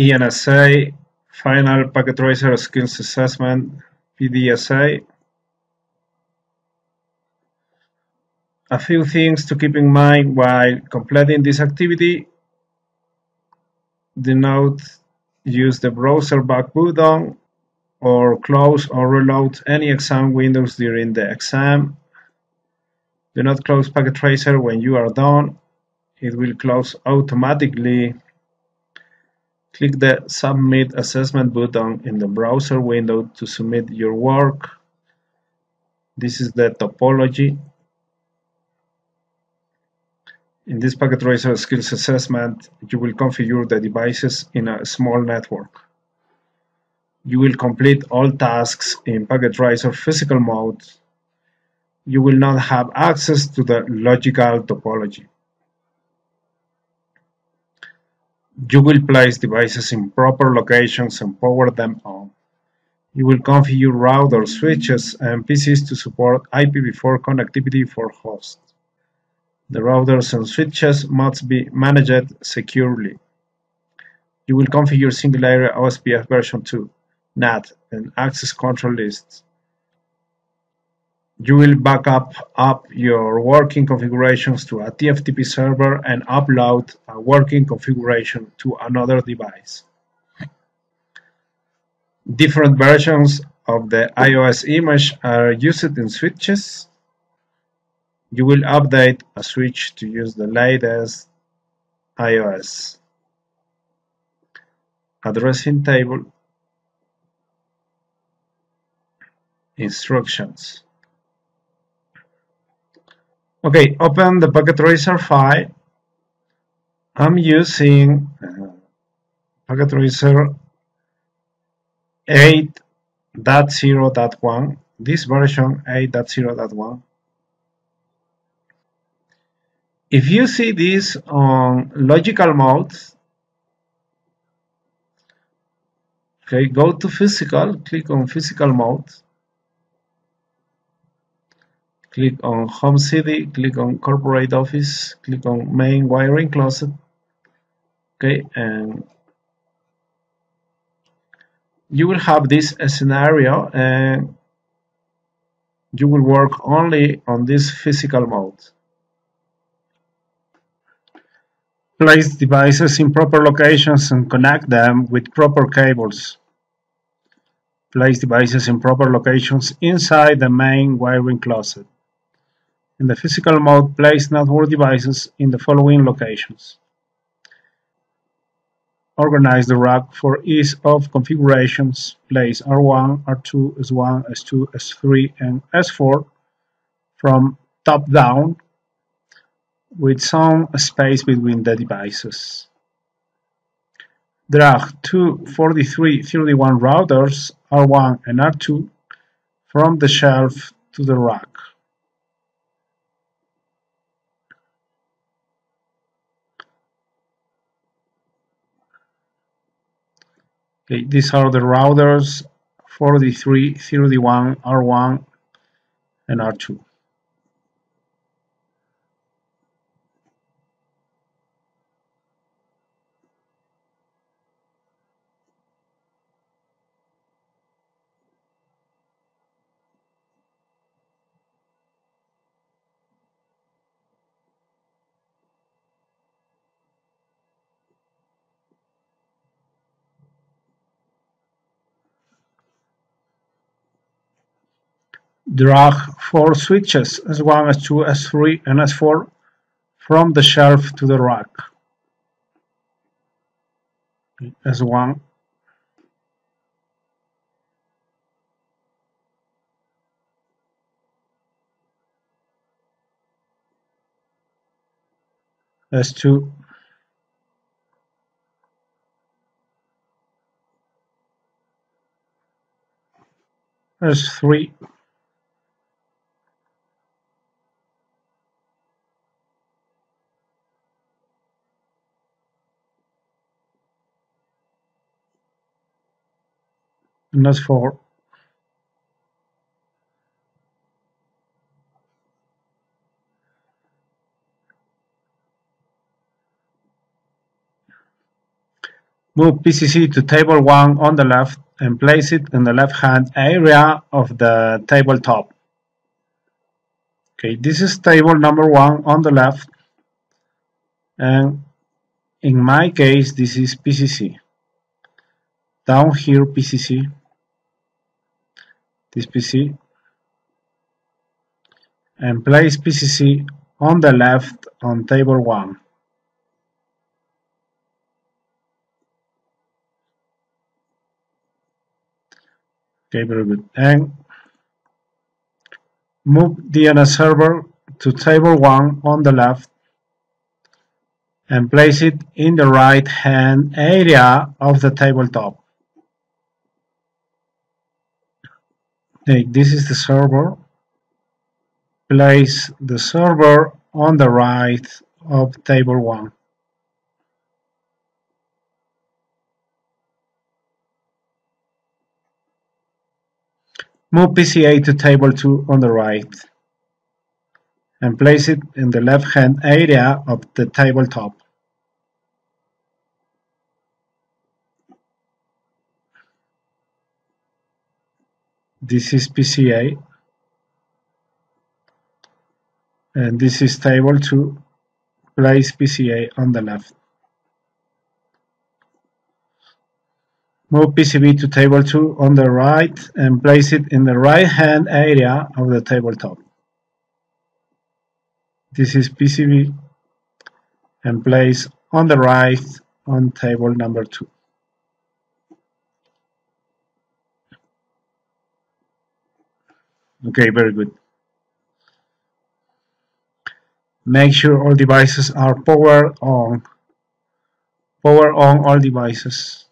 ENSA, Final Packet Tracer Skills Assessment, PTSA. A few things to keep in mind while completing this activity. Do not use the browser back button or close or reload any exam windows during the exam. Do not close Packet Tracer when you are done. It will close automatically. Click the Submit Assessment button in the browser window to submit your work. This is the topology in this Packet Tracer skills assessment, you will configure the devices in a small network. You will complete all tasks in Packet Tracer physical mode. You will not have access to the logical topology. You will place devices in proper locations and power them on. You will configure router switches and PCs to support IPv4 connectivity for hosts. The routers and switches must be managed securely. You will configure single area OSPF version 2, NAT, and access control lists. You will back up, up your working configurations to a TFTP server and upload a working configuration to another device. Different versions of the IOS image are used in switches you will update a switch to use the latest IOS. Addressing table instructions. Okay, open the Packet Tracer file. I'm using uh, Packet Tracer 8.0.1, this version 8.0.1 if you see this on logical mode, okay, go to physical, click on physical mode, click on home city, click on corporate office, click on main wiring closet, okay, and you will have this scenario and you will work only on this physical mode. Place devices in proper locations and connect them with proper cables. Place devices in proper locations inside the main wiring closet. In the physical mode, place network devices in the following locations. Organize the rack for ease of configurations. Place R1, R2, S1, S2, S3, and S4 from top down with some space between the devices. Drag two 4331 routers R1 and R2 from the shelf to the rack. Okay, these are the routers 4331 R1 and R2. Drag four switches S1, S2, S3 and S4 from the shelf to the rack. S1 S2 S3 not for Move PCC to table 1 on the left and place it in the left-hand area of the tabletop. Okay, this is table number 1 on the left and in my case this is PCC. Down here PCC, this PC and place PCC on the left on table 1. Okay, very good. And move DNS server to table 1 on the left and place it in the right hand area of the tabletop. Okay, this is the server. Place the server on the right of table 1. Move PCA to table 2 on the right and place it in the left-hand area of the tabletop. This is PCA and this is table 2 place PCA on the left. Move PCB to table 2 on the right and place it in the right hand area of the tabletop. This is PCB and place on the right on table number 2. Okay, very good. Make sure all devices are powered on. Power on all devices.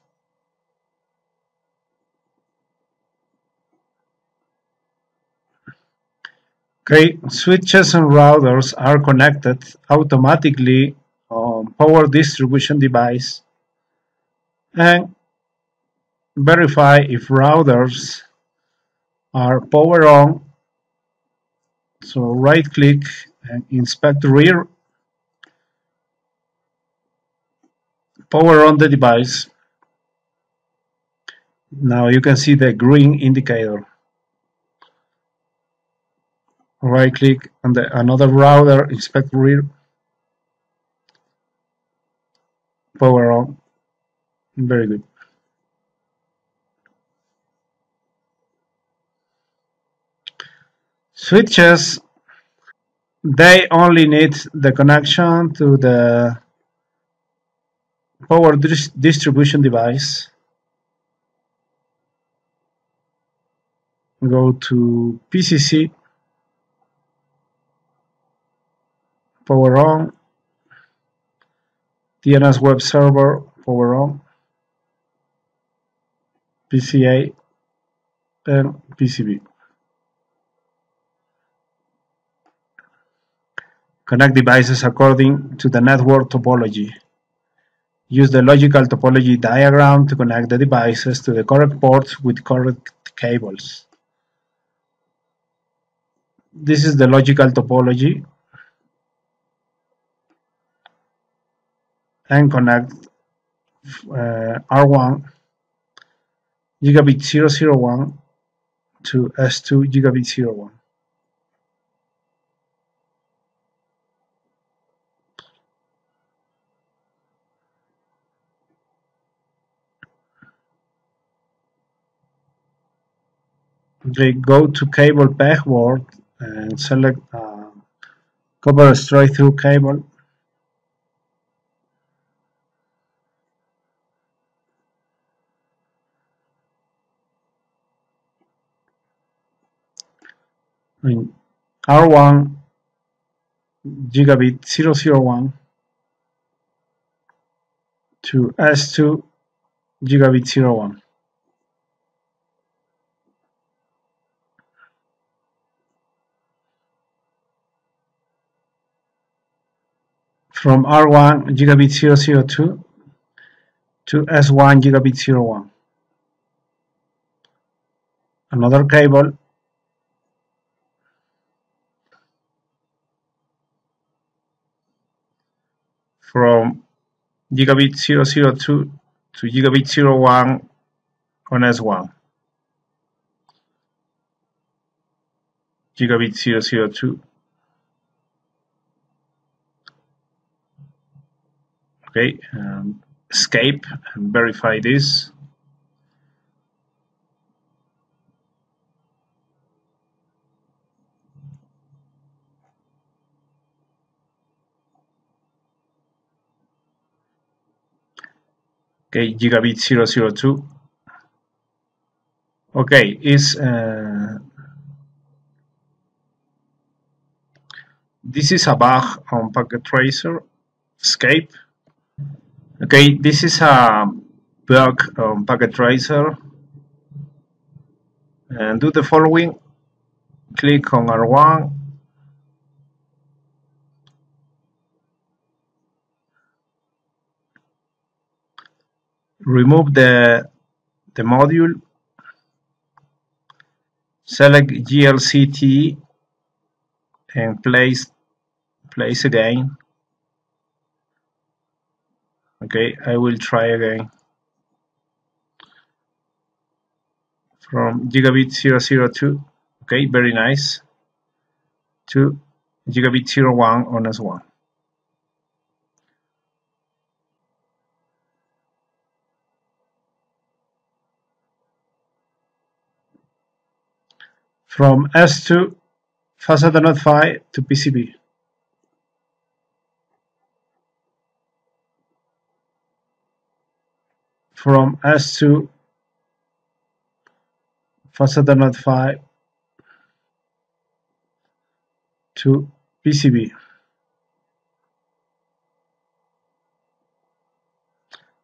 Okay, switches and routers are connected automatically on power distribution device and verify if routers are power on. So right click and inspect rear. Power on the device. Now you can see the green indicator. Right click on the another router inspect rear. Power on. Very good switches they only need the connection to the power dis distribution device go to PCC power on, DNS web server, power on, PCA, and PCB. Connect devices according to the network topology. Use the logical topology diagram to connect the devices to the correct ports with correct cables. This is the logical topology and connect uh, R1 gigabit 001 to S2 gigabit 01. Okay, go to cable pegboard and select uh, copper straight through cable in R1 gigabit 001 to S2 gigabit 01. From R1 gigabit 002 to S1 gigabit 01. Another cable from gigabit 002 to gigabit 01 on S1. Gigabit 002. Okay, um, escape and verify this. okay gigabit 002 okay is uh, this is a bug on packet tracer. Escape okay this is a bug on packet tracer and do the following. Click on R1 remove the, the module, select GLCT and place, place again. Okay, I will try again. From gigabit 002, okay, very nice, to gigabit 01 on S1. from S2 fast Ethernet PHY to PCB. From S2 fast Ethernet PHY to PCB.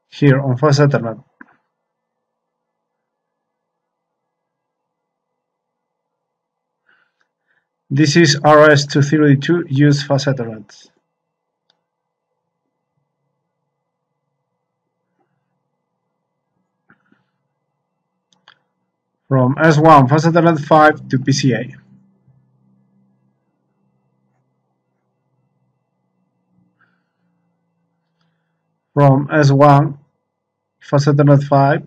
Here on Ethernet. This is RS-232 use fast Ethernet. From S1 fast Ethernet 5 to PCA. From S1 fast Ethernet 5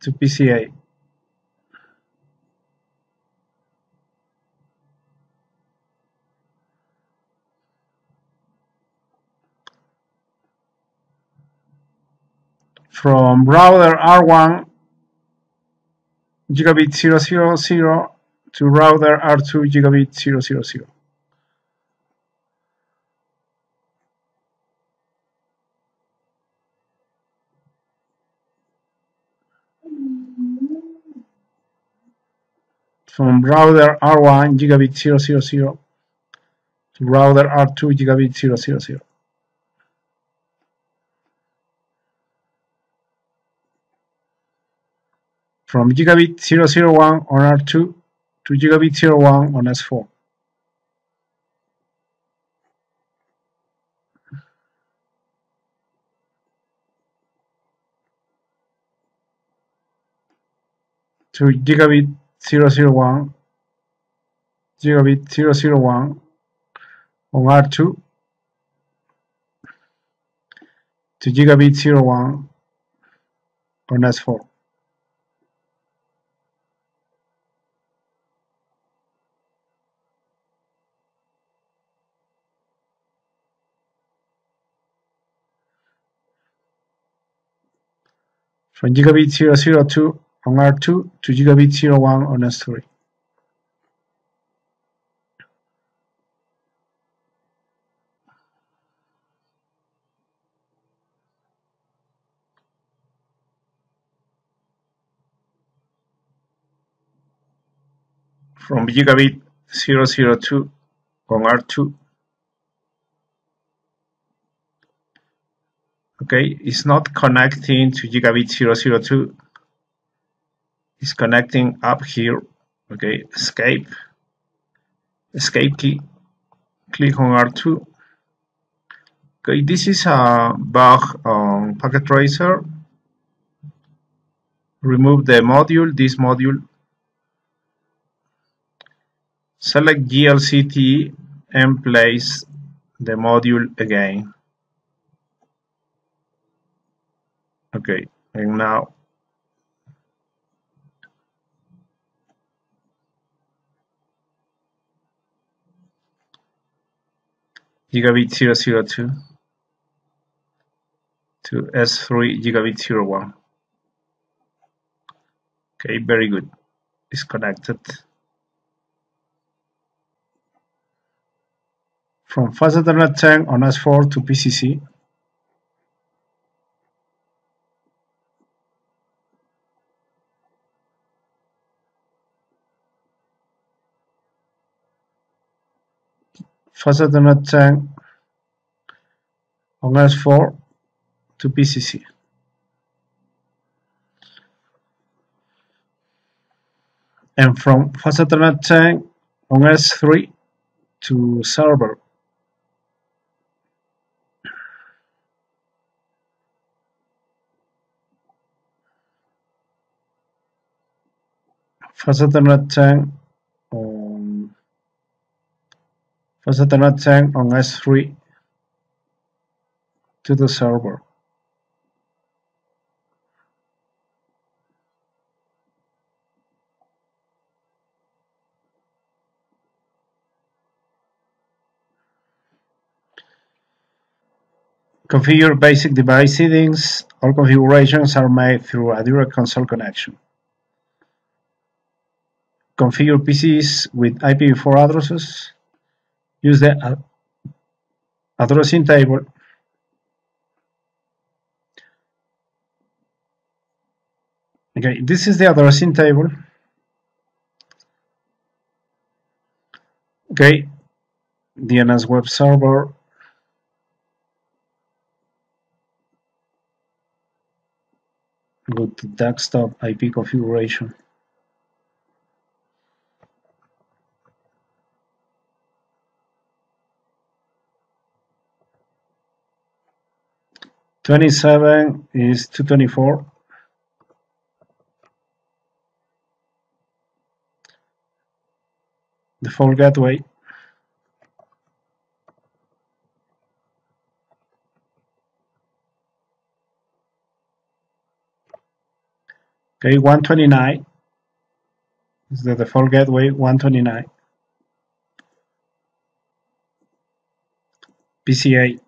to PCA. From router R1 gigabit 000 to router R2 gigabit 000. From router R1 gigabit 000 to router R2 gigabit 000. From gigabit 001 on R2 to gigabit 01 on S4. to gigabit 001 gigabit 001 on R2 to gigabit 01 on S4. From gigabit 002 on R2 to gigabit 01 on S3. From gigabit 002 on R2 okay it's not connecting to gigabit 002 it's connecting up here okay escape escape key. Click on R2 okay this is a bug on packet tracer. Remove the module this module. Select GLCT and place the module again okay and now gigabit 002 to S3 gigabit 01 okay very good. It's connected. From fast ethernet 10 on S4 to PCC fast ethernet 10 on S4 to PCC and from ethernet 10 on S3 to server. fast ethernet 10 on fast ethernet 10 on S3 to the server Configure basic device settings. All configurations are made through a direct console connection. Configure PCs with IPv4 addresses. Use the uh, addressing table Okay, this is the addressing table. Okay, DNS web server go to desktop IP configuration. Twenty-seven is two twenty-four. The Default gateway. Okay, 129 is the default gateway 129. PCA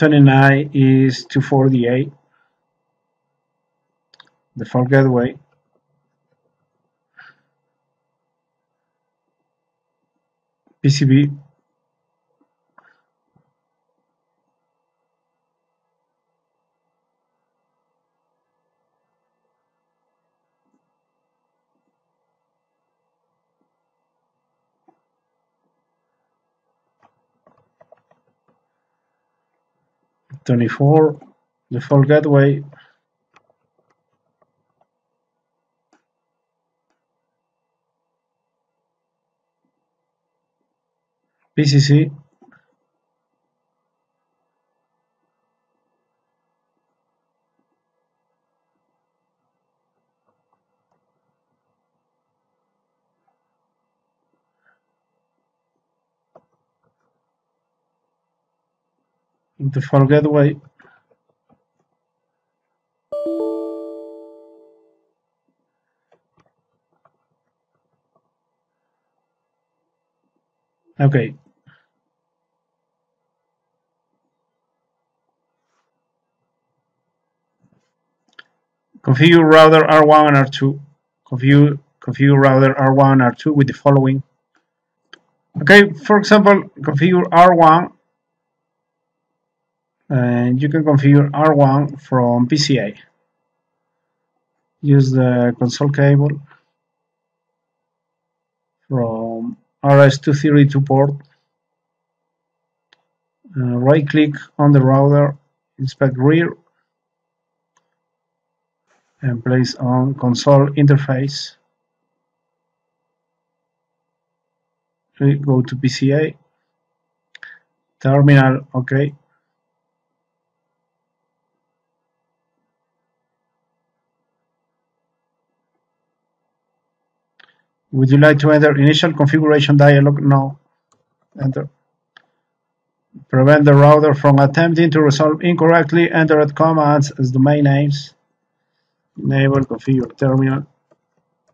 Twenty-nine is two forty-eight. the Default gateway PCB twenty-four default gateway. PCC default gateway okay. Configure router R1 and R2 configure configure router R1 and R2 with the following. Okay for example configure R1 and you can configure R1 from PCA use the console cable from RS-232 port. Uh, right click on the router inspect rear and place on console interface. Go to PCA terminal OK Would you like to enter initial configuration dialog? No. Enter. Prevent the router from attempting to resolve incorrectly entered commands as domain names. Enable configure terminal.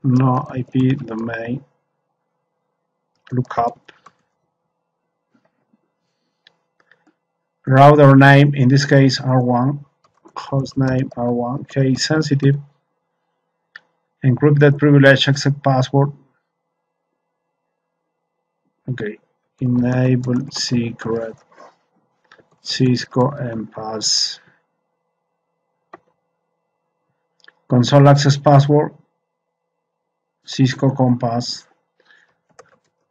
No IP domain. Lookup. Router name, in this case R1. Host name R1. Case sensitive. Encrypted privilege accept password. Okay. Enable secret. Cisco MPass. Console access password. Cisco Compass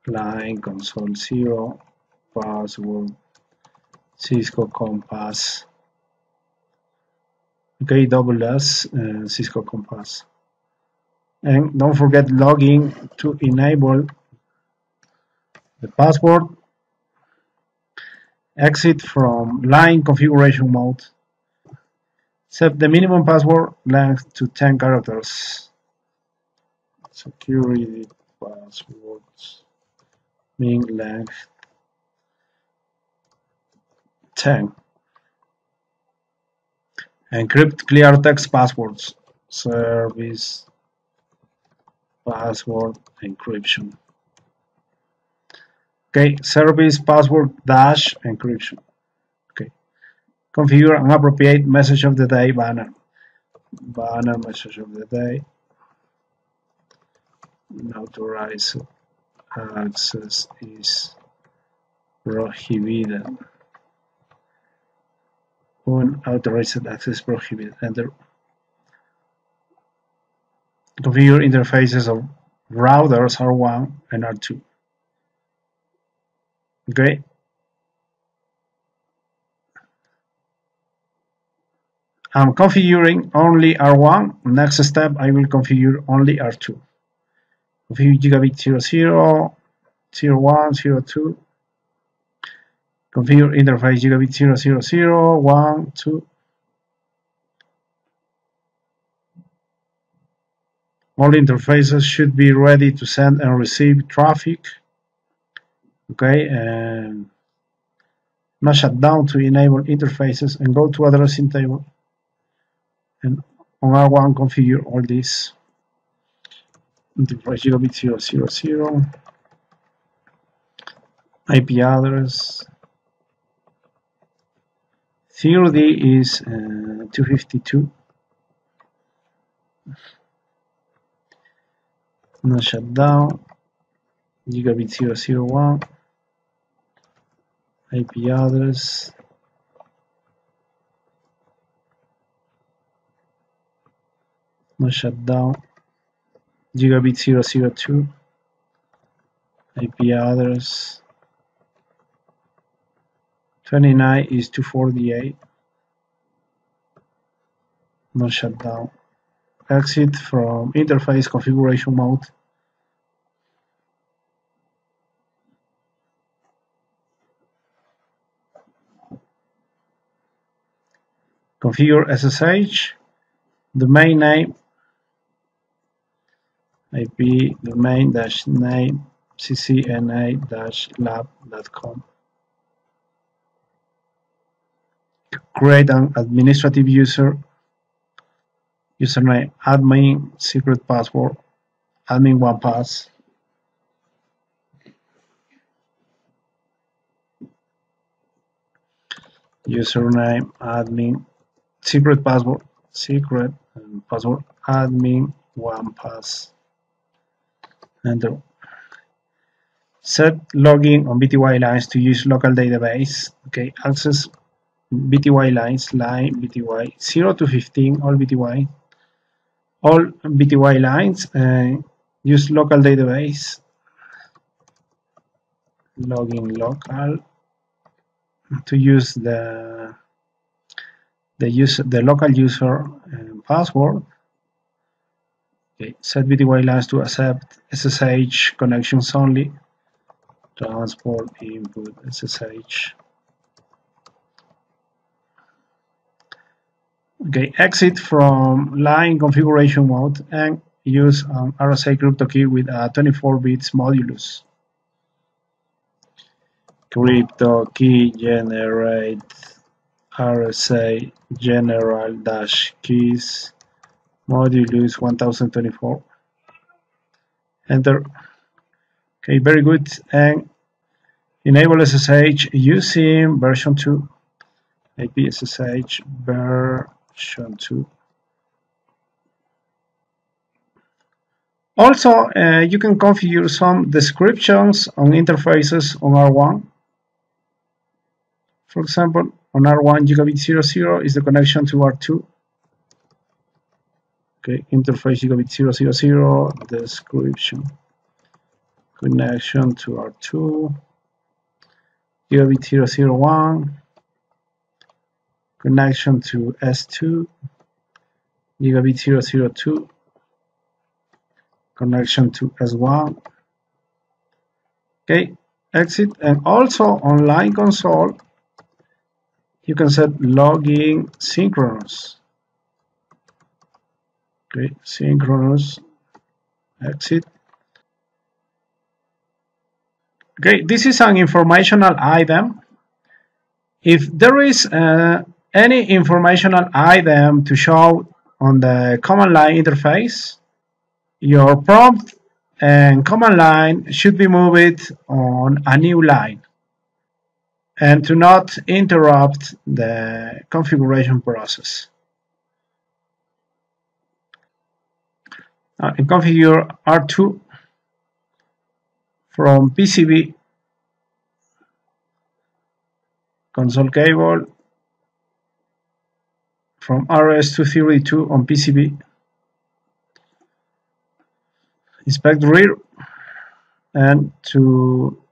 line console 0 password. Cisco Compass okay double S uh, Cisco Compass and don't forget logging to enable the password exit from line configuration mode. Set the minimum password length to 10 characters. Security passwords min length 10. Encrypt clear text passwords. Service password encryption. Okay, service password dash encryption. Okay, configure an appropriate message of the day banner. Banner message of the day. Unauthorized access is prohibited. Unauthorized access prohibited. Enter. Configure interfaces of routers R1 and R2. Okay. I'm um, configuring only R1. Next step, I will configure only R2. Configure gigabit 00, 01, 02. Configure interface gigabit 000, 1, 2. All interfaces should be ready to send and receive traffic okay now shut down to enable interfaces and go to addressing table. And on R1 configure all this interface gigabit 000 IP address. 0D is uh, 252 now shut down. Gigabit 001 IP address. No shutdown gigabit 002 IP address. 29 is 248 no shutdown exit from interface configuration mode configure SSH, domain name, IP domain dash name ccna dash lab.com. Create an administrative user, username admin, secret password, admin one pass. Username admin secret password secret and password admin one pass enter set login on VTY lines to use local database. Okay access VTY lines line VTY 0 to 15 all VTY all VTY lines uh, use local database. Login local to use the the user, the local user uh, password. Okay, set VTY lines to accept SSH connections only. Transport input SSH. Okay, exit from line configuration mode and use an RSA crypto key with a 24 bits modulus. Crypto key generate RSA general dash keys modulus 1024. Enter. Okay, very good. And enable SSH using version 2. IP SSH version 2. Also, uh, you can configure some descriptions on interfaces on R1. For example, on R1 gigabit 00 is the connection to R2. Okay, interface gigabit 000 description. Connection to R2. Gigabit 001. Connection to S2. Gigabit 002 connection to S1 okay exit and also on line console you can set logging synchronous. Okay synchronous exit okay this is an informational item. If there is uh, any informational item to show on the command line interface your prompt and command line should be moved on a new line and to not interrupt the configuration process. Now, in configure R2 from PCB console cable from RS-232 on PCB inspect rear and to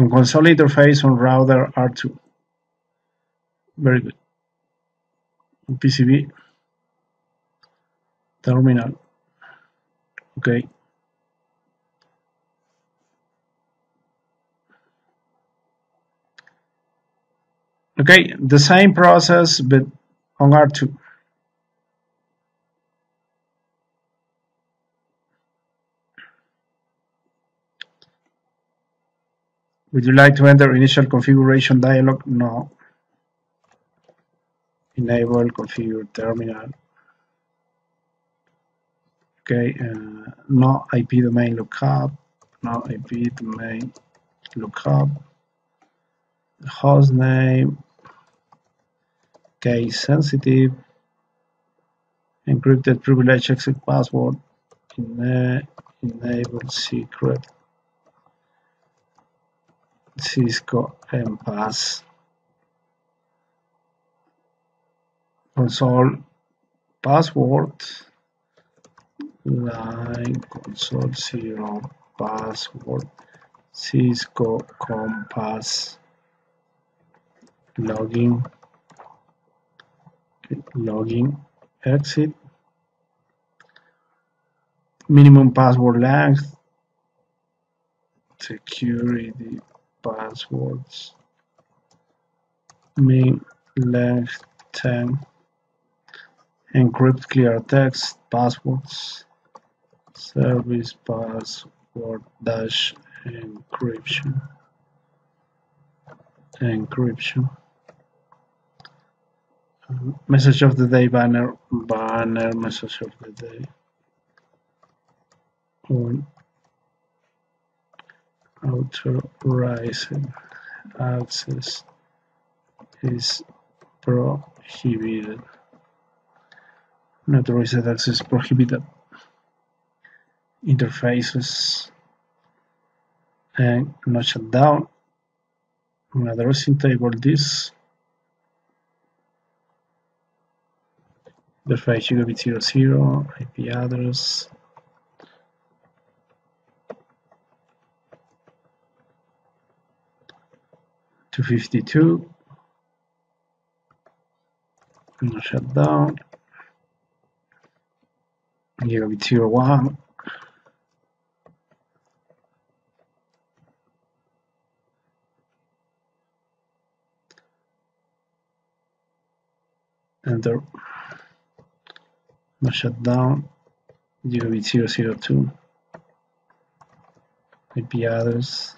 on console interface on router R2 very good. PCB terminal. Okay. Okay the same process but on R2 Would you like to enter initial configuration dialog? No. Enable configure terminal. Okay, uh, no IP domain lookup, no IP domain lookup, host name, case sensitive, encrypted privilege exit password, enable secret Cisco MPass console password. Line console zero password. Cisco Compass login. Login. Exit. Minimum password length. Security passwords. Min length 10 encrypt clear text passwords. Service password dash encryption. Encryption. Message of the day banner banner message of the day. On authorizing access is prohibited. Unauthorized access prohibited. Interfaces and not shut down. An addressing table this. Interface gigabit 00, IP address, 252 and shut down. Gigabit 01 enter shut down. Gigabit 002 IP address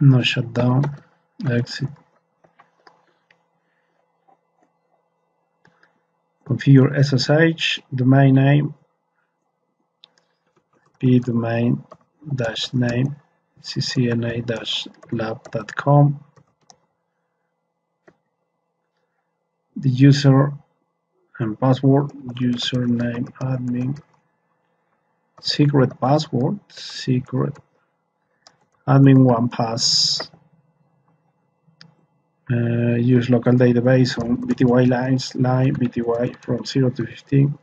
no shutdown. Exit. Configure SSH domain name. IP domain dash name ccna dash lab.com the user and password username admin. Secret password secret admin one pass. Uh, use local database on VTY lines line VTY from 0 to 15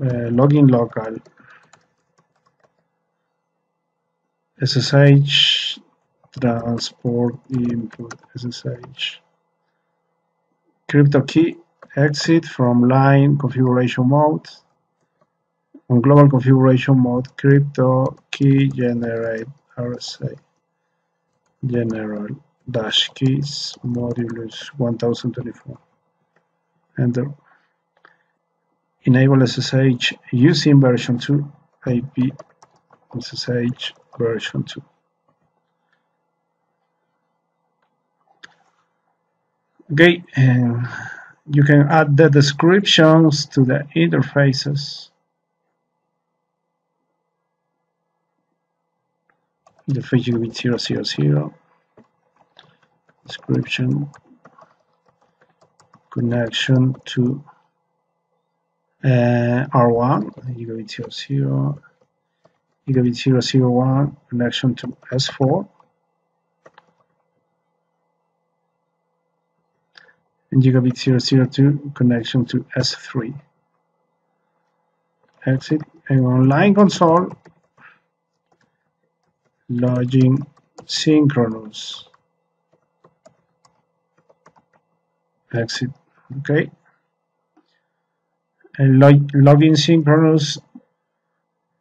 uh, login local. SSH transport input SSH crypto key exit from line configuration mode on global configuration mode crypto key generate RSA general dash keys modulus 1024 enter. Enable SSH using version 2 IP SSH version 2 okay and you can add the descriptions to the interfaces the gigabit 000 description. Connection to uh, R1 gigabit 00 gigabit 001 connection to S4 and gigabit 002 connection to S3 exit and online console logging synchronous. Exit okay. And log logging synchronous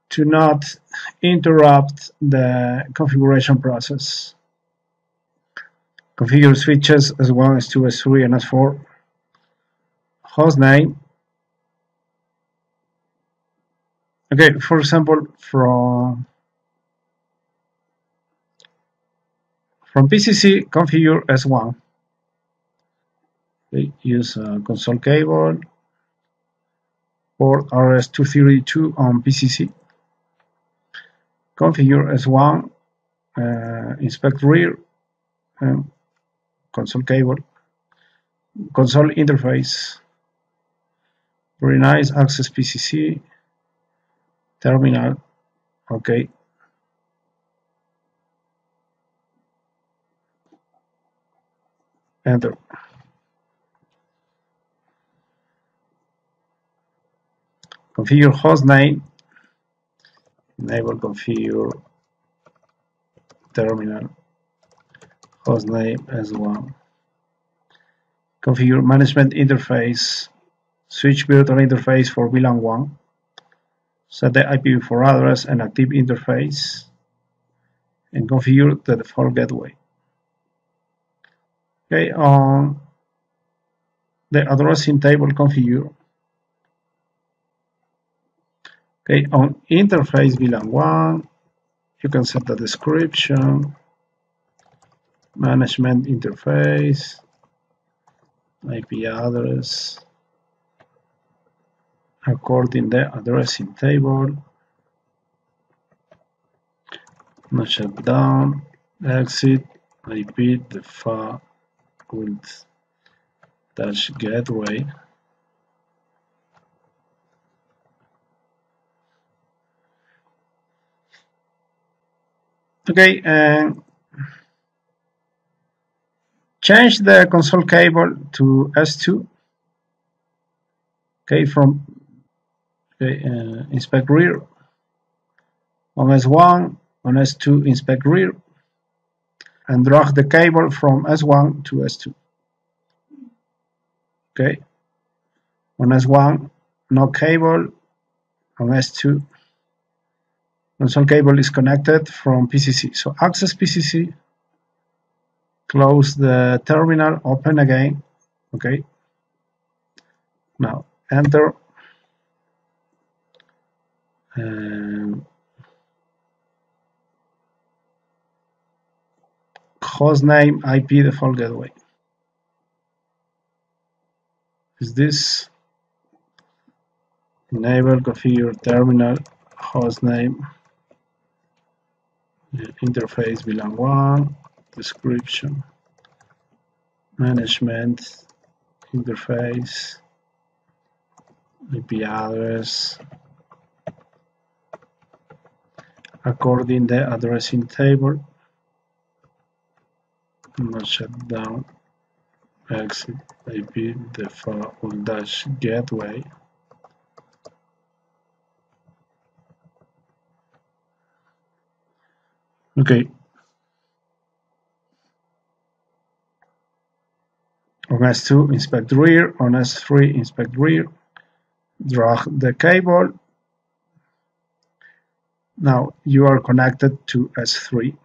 to not interrupt the configuration process. Configure switches S1 S2 S3 and S4 hostname okay for example from From PCC, configure S1. Okay, use a console cable, port RS-232 on PCC. Configure S1, uh, inspect rear, and console cable, console interface. Very nice, access PCC, terminal, okay. Enter configure hostname enable configure terminal hostname as one configure management interface switch virtual interface for VLAN 1 set the IPv4 address and active interface and configure the default gateway Okay, on the addressing table configure. Okay, on interface VLAN 1, you can set the description, management interface, IP address, according the addressing table, no shutdown, exit, repeat the called dash gateway. Okay and change the console cable to S2 okay from okay, uh, inspect rear. On S1 on S2 inspect rear and drag the cable from S1 to S2. Okay, on S1, no cable, on S2, console cable is connected from PCC. So access PCC close the terminal, open again, okay. Now enter um, hostname IP default gateway. Is this enable configure terminal. Hostname interface VLAN 1 description. Management. Interface. IP address. According the addressing table not shut down exit IP default dash gateway. Okay. On S2 inspect rear. On S3 inspect rear. Drag the cable. Now you are connected to S3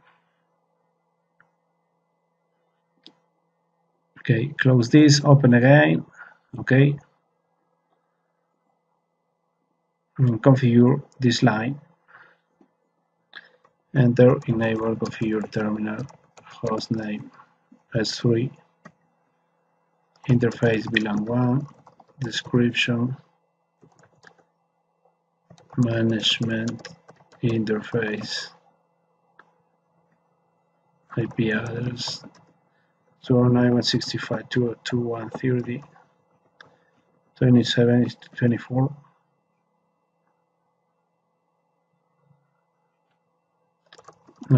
okay close this open again. Okay. And configure this line. Enter enable configure terminal hostname s3 interface VLAN 1 description management interface IP address so 9165 202 130 27 is 24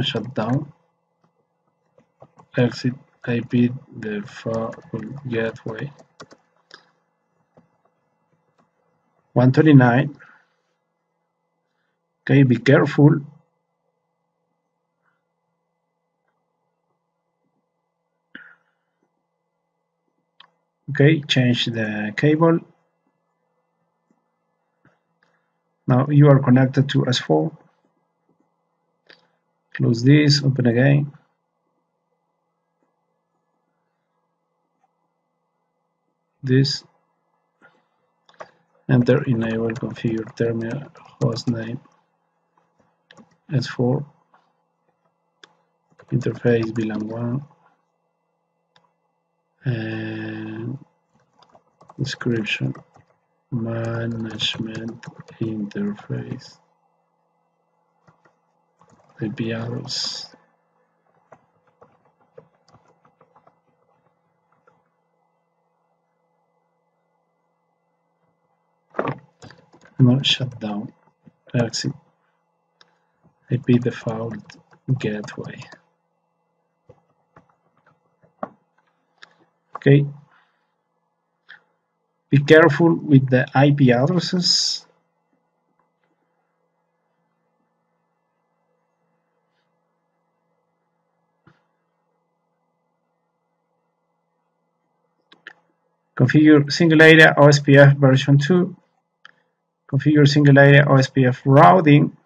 shut down exit IP the gateway. 129 okay be careful okay change the cable. Now you are connected to S4 close this open again. This. Enter enable configure terminal hostname s4 interface VLAN 1 and description management interface IP address not shut down. Exit IP default gateway okay. Be careful with the IP addresses. Configure single area OSPF version 2 configure single area OSPF routing.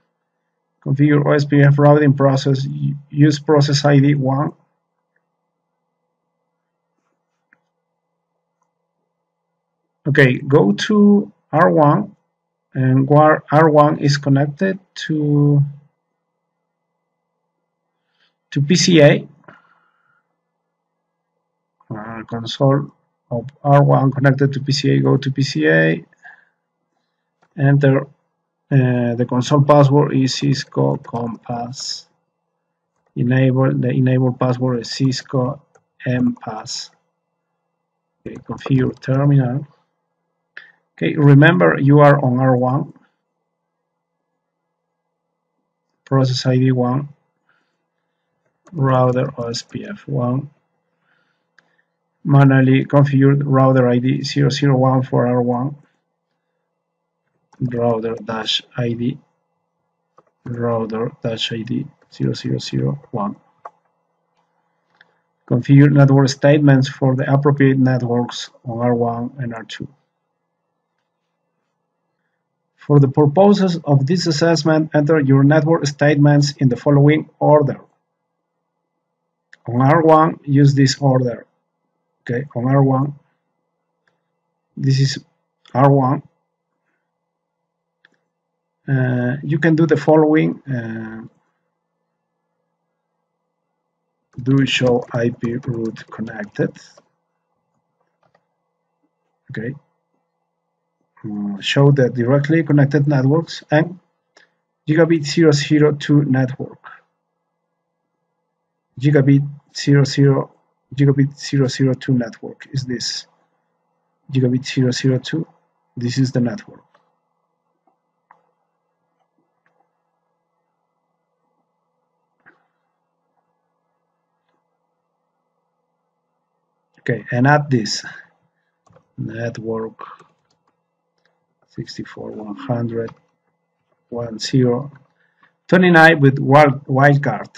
Configure OSPF routing process use process ID 1 okay go to R1 and where R1 is connected to to PCA uh, console of R1 connected to PCA go to PCA enter uh, the console password is Cisco Compass. Enable the enable password is Cisco MPass okay, configure terminal Okay, remember you are on R1, process ID 1, router OSPF 1, manually configured router ID 001 for R1, router dash ID, router dash ID 0001. Configure network statements for the appropriate networks on R1 and R2. For the purposes of this assessment, enter your network statements in the following order. on R1 use this order. Okay on R1 this is R1 uh, you can do the following uh, do show IP route connected. Okay show the directly connected networks and gigabit 002 network. Gigabit 00 gigabit 002 network is this. Gigabit 002 this is the network. Okay and add this network 64 100 10 29 with wild wildcard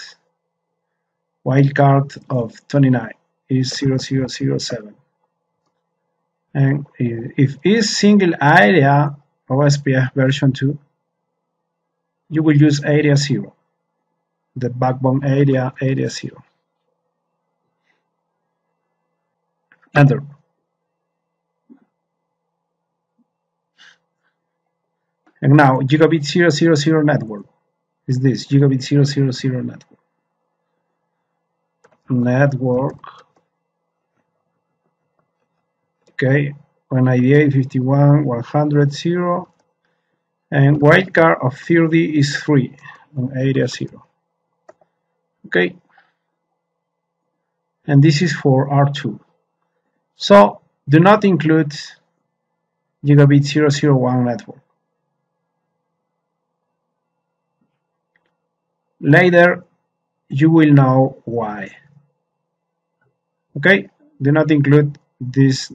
wildcard of 29 is 0007 and if is single area OSPF version 2 you will use area 0 the backbone area area 0 enter and now gigabit 000 network. Is this gigabit 000 network? Network. Okay 198 51 100 0 and wildcard of 30 is 3 on area 0 okay. And this is for R2 so do not include gigabit 001 network. Later you will know why. Okay, do not include this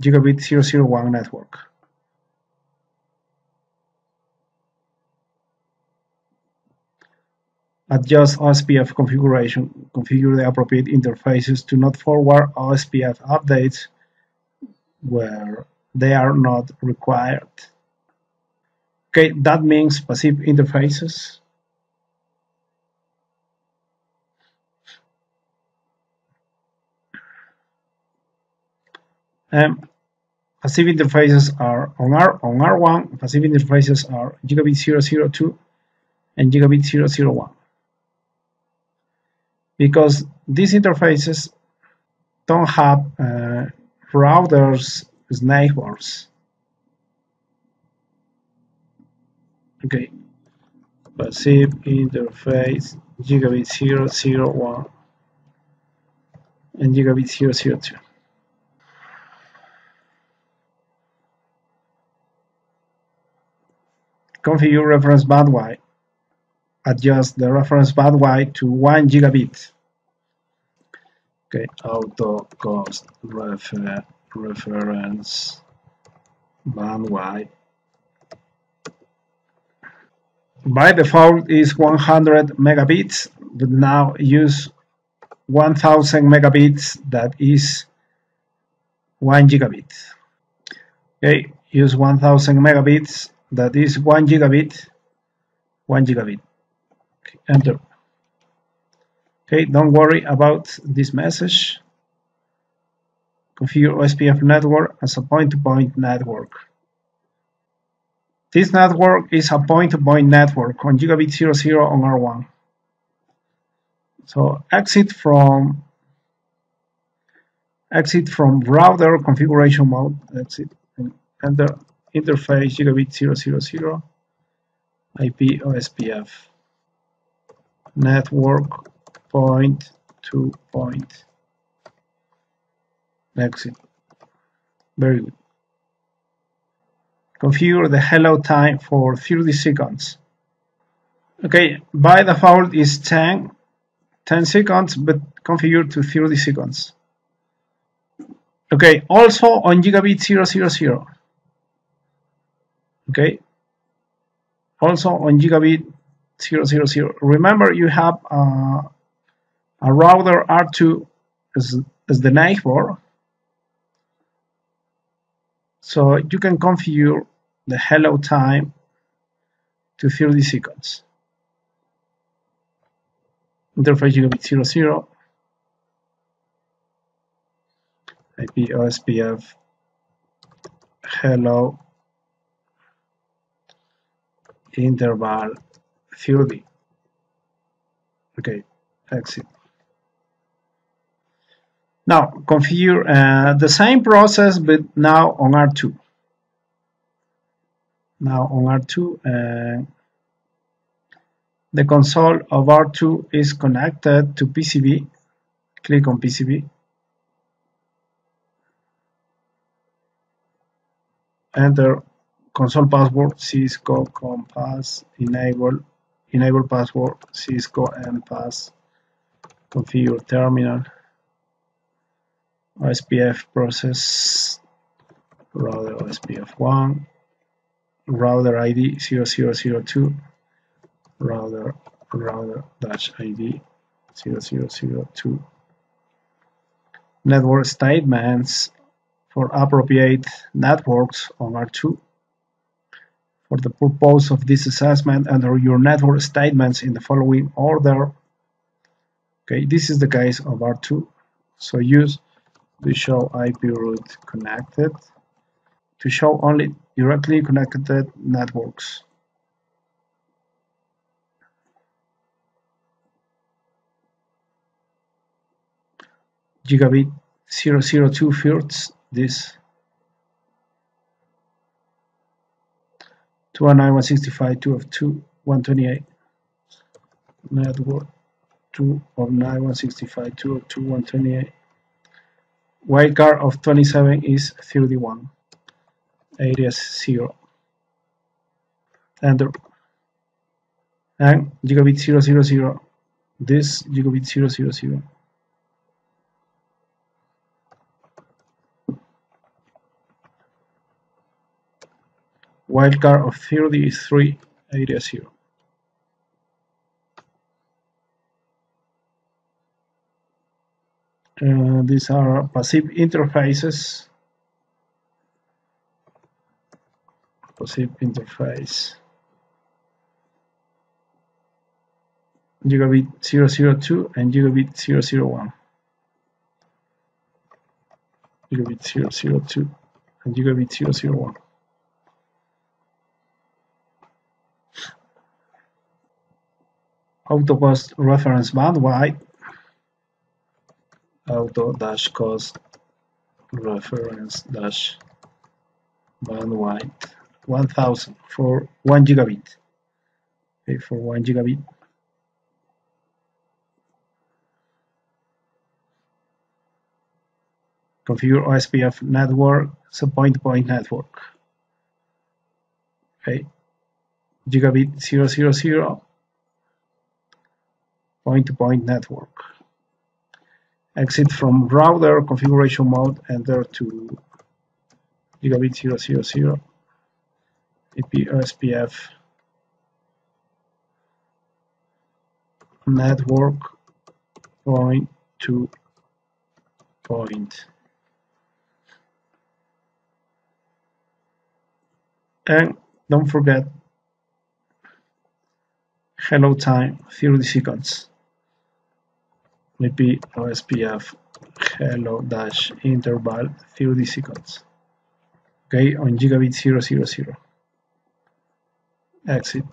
gigabit 001 network. Adjust OSPF configuration. Configure the appropriate interfaces to not forward OSPF updates where they are not required. Okay, that means passive interfaces. And passive interfaces are on R on R1, passive interfaces are gigabit 002 and gigabit 001 because these interfaces don't have uh, routers as neighbors. Okay, passive interface gigabit 001 and gigabit 002. Configure reference bandwidth adjust the reference bandwidth to 1 gigabit. Okay, auto cost refer, reference bandwidth. By default is 100 megabits, but now use 1000 megabits that is 1 gigabit. Okay, use 1000 megabits that is 1 gigabit, 1 gigabit. Enter. Okay don't worry about this message. Configure OSPF network as a point-to-point -point network. This network is a point-to-point -point network on gigabit 00 on R1 so exit from exit from router configuration mode. Exit and enter interface gigabit 000 IP OSPF network point to point. Exit very good. Configure the hello time for 30 seconds. Okay by default is 10 10 seconds but configure to 30 seconds. Okay also on gigabit 000 okay. Also on gigabit 000 remember you have uh, a router R2 is, is the neighbor so you can configure the hello time to 30 seconds. Interface gigabit 00 IP OSPF hello interval 30 okay exit now configure uh, the same process but now on R2 now on R2 uh, the console of R2 is connected to PCB click on PCB enter console password Cisco Compass enable enable password Cisco and pass configure terminal OSPF process router OSPF1 router ID 0002 router router dash ID 0002 network statements for appropriate networks on R2 for the purpose of this assessment enter your network statements in the following order okay this is the case of R2 so use to show IP route connected to show only directly connected networks. Gigabit 002 fields this 219.165 of 2 128 network 2 of 9.165 2 of 2 128 wildcard of 27 is 31 alias 0 enter and gigabit 000 this gigabit 000 wildcard of 30 is 3 area 0 Uh, these are passive interfaces. Passive interface. Gigabit 002 and gigabit 001. Gigabit 002 and gigabit 001. Autocost reference bandwidth auto dash cost reference dash bandwidth 1000 for 1 gigabit. Okay for 1 gigabit. Configure OSPF network so point-to-point network. Okay gigabit 000 point-to-point -point network exit from router configuration mode, enter to gigabit 000 IP OSPF network point to point. And don't forget hello time 30 seconds maybe OSPF hello dash interval 30 seconds okay on gigabit 000 exit.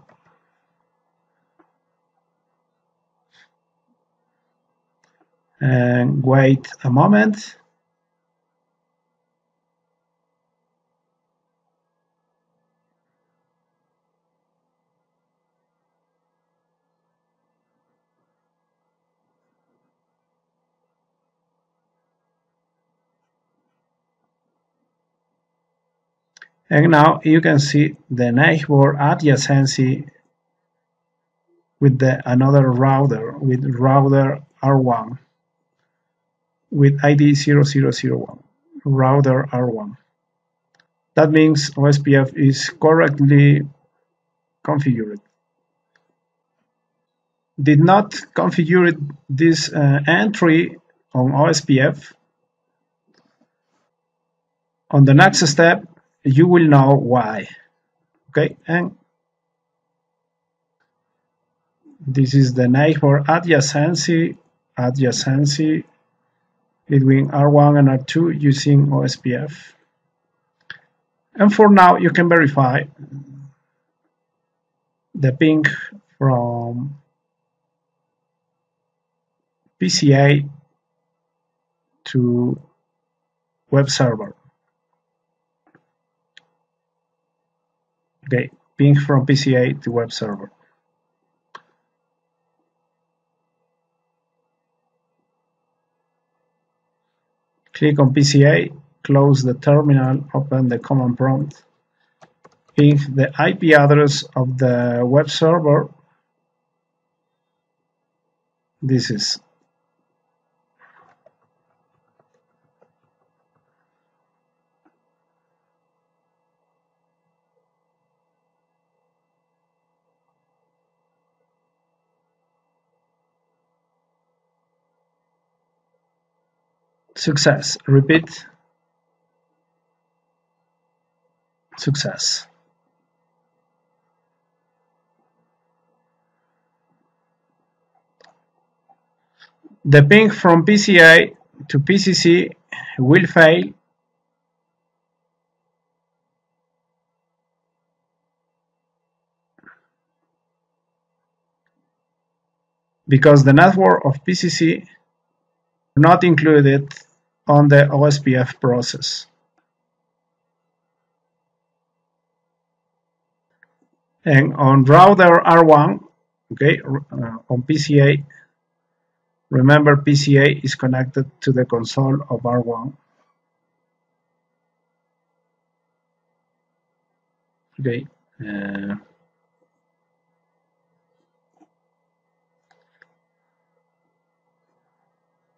And wait a moment And now you can see the neighbor adjacency with the another router with router R1 with ID 0001 router R1 that means OSPF is correctly configured. Did not configure this uh, entry on OSPF on the next step you will know why okay and this is the neighbor adjacency adjacency between R1 and R2 using OSPF. And for now, you can verify the ping from PCA to web server. Okay, ping from PCA to web server. Click on PCA, close the terminal, open the command prompt, ping the IP address of the web server. This is Success. Repeat. Success. The ping from PCA to PCC will fail because the network of PCC not included on the OSPF process. And on router R1, okay, uh, on PCA, remember PCA is connected to the console of R1. Okay. Uh,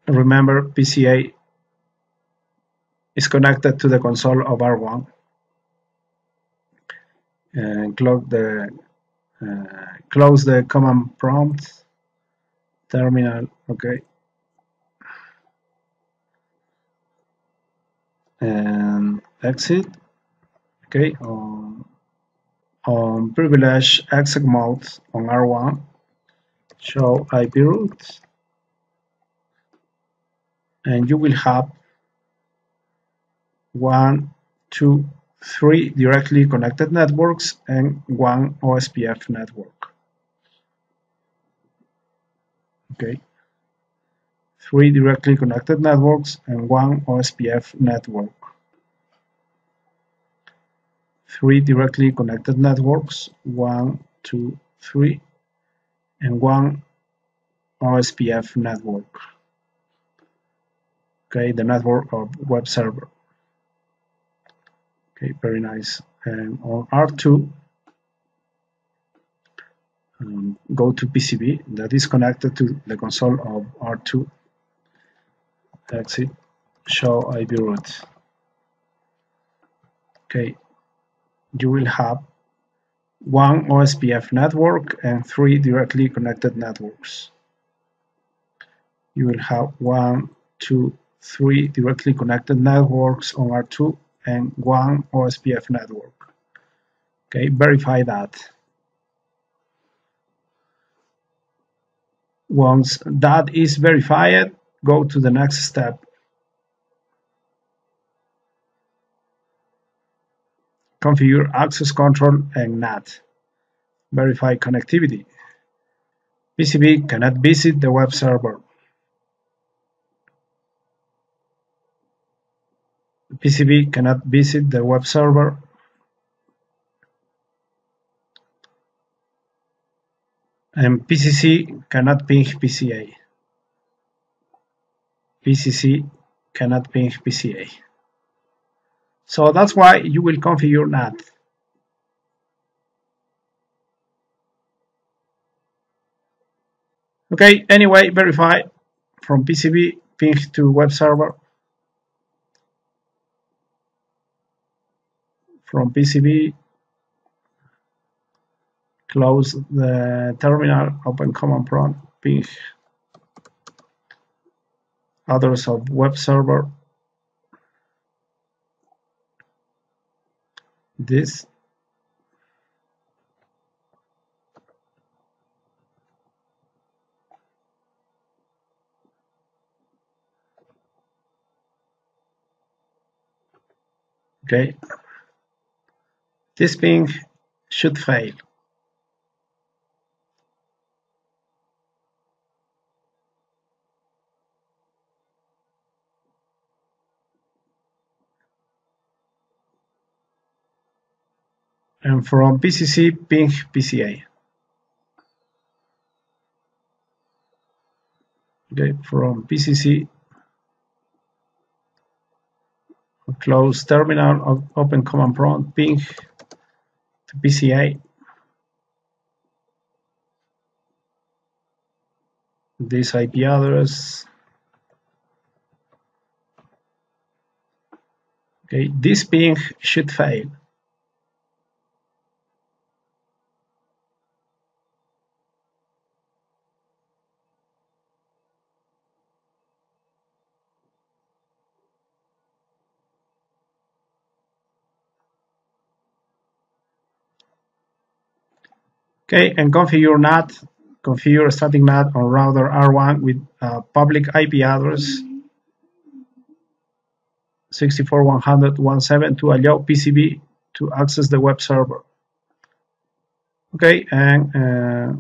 remember PCA is connected to the console of R1 and close the uh, close the command prompt terminal okay. And exit okay on on privilege exec mode on R1 show IP routes and you will have one, two, three directly connected networks and one OSPF network. Okay, three directly connected networks and one OSPF network. Three directly connected networks, one, two, three, and one OSPF network. Okay, the network of web server. Okay, very nice. And on R2, um, go to PCB that is connected to the console of R2. Exit, show IP route. Okay, you will have one OSPF network and three directly connected networks. You will have one, two, three directly connected networks on R2 and one OSPF network. Okay, verify that. Once that is verified, go to the next step. Configure access control and NAT. Verify connectivity. PCB cannot visit the web server. PCB cannot visit the web server and PCC cannot ping PCA. PCC cannot ping PCA. So that's why you will configure NAT. Okay, anyway, verify from PCB ping to web server from PCB close the terminal open command prompt ping address of web server. This okay this ping should fail. and from PCC ping PCA. Okay, from PCC close terminal, open command prompt, ping PCA. This IP address. Okay, this ping should fail. Okay, and configure NAT, configure static NAT on router R1 with a public IP address 64.100.1.7 to allow PCB to access the web server. Okay, and uh,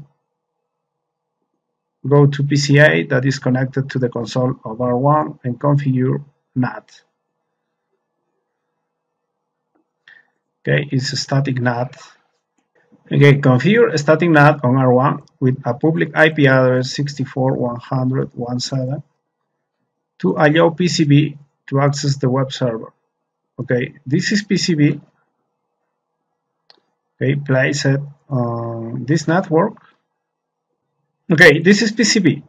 go to PCA that is connected to the console of R1 and configure NAT. Okay, it's a static NAT Okay, configure static NAT on R1 with a public IP address 64.100.1.7 to allow PCB to access the web server. Okay, this is PCB. Okay, place it on this network. Okay, this is PCB.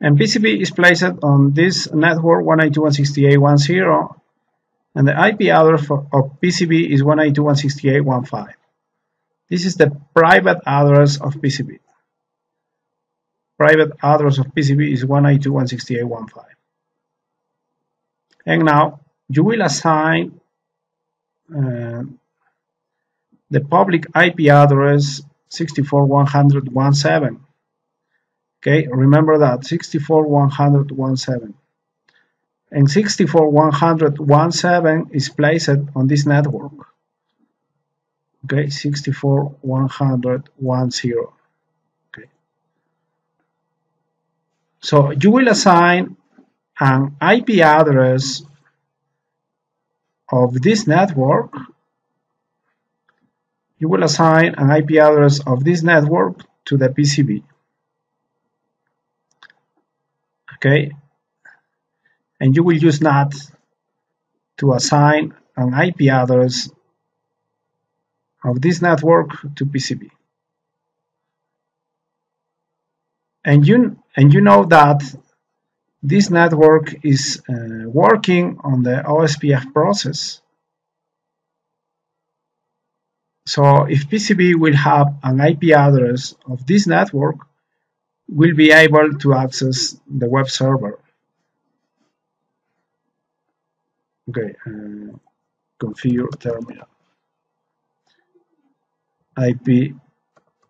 And PCB is placed on this network 192.168.1.0 and the IP address of PCB is 192.168.1.5. This is the private address of PCB. Private address of PCB is 192.168.1.5. And now you will assign uh, the public IP address 64.100.1.7. Okay, remember that 64.100.1.7. And 64.100.1.7 is placed on this network okay 64 100 10 okay. So you will assign an IP address of this network. You will assign an IP address of this network to the PCB okay. And you will use NAT to assign an IP address of this network to PCB. And you, and you know that this network is uh, working on the OSPF process. So if PCB will have an IP address of this network, we'll be able to access the web server. Okay, uh, configure terminal. IP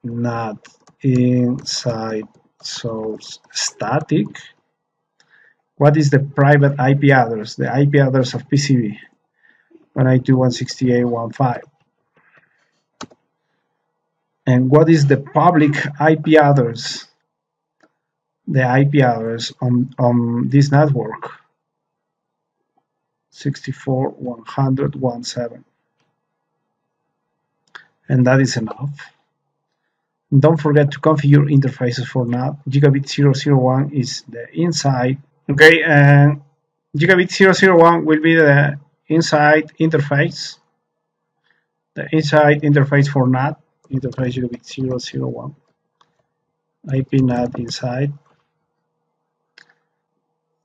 NAT inside source static. What is the private IP address? The IP address of PCB 192.168.1.5. And what is the public IP address? The IP address on, on this network 64.100.1.7 and that is enough. Don't forget to configure interfaces for NAT. Gigabit 001 is the inside. Okay, and Gigabit 001 will be the inside interface. The inside interface for NAT, interface Gigabit 001. IP NAT inside.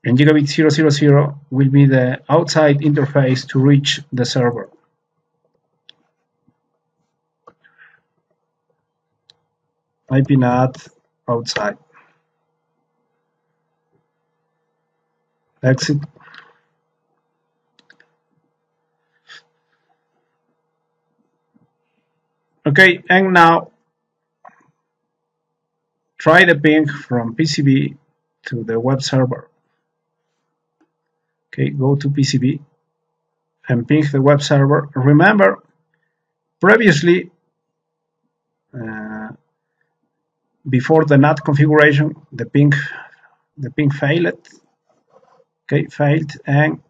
And Gigabit 000 will be the outside interface to reach the server. Maybe not outside. Exit. Okay, and now try the ping from PCB to the web server. Okay, go to PCB and ping the web server. Remember, previously, uh, before the NAT configuration, the ping the ping failed. Okay, failed, and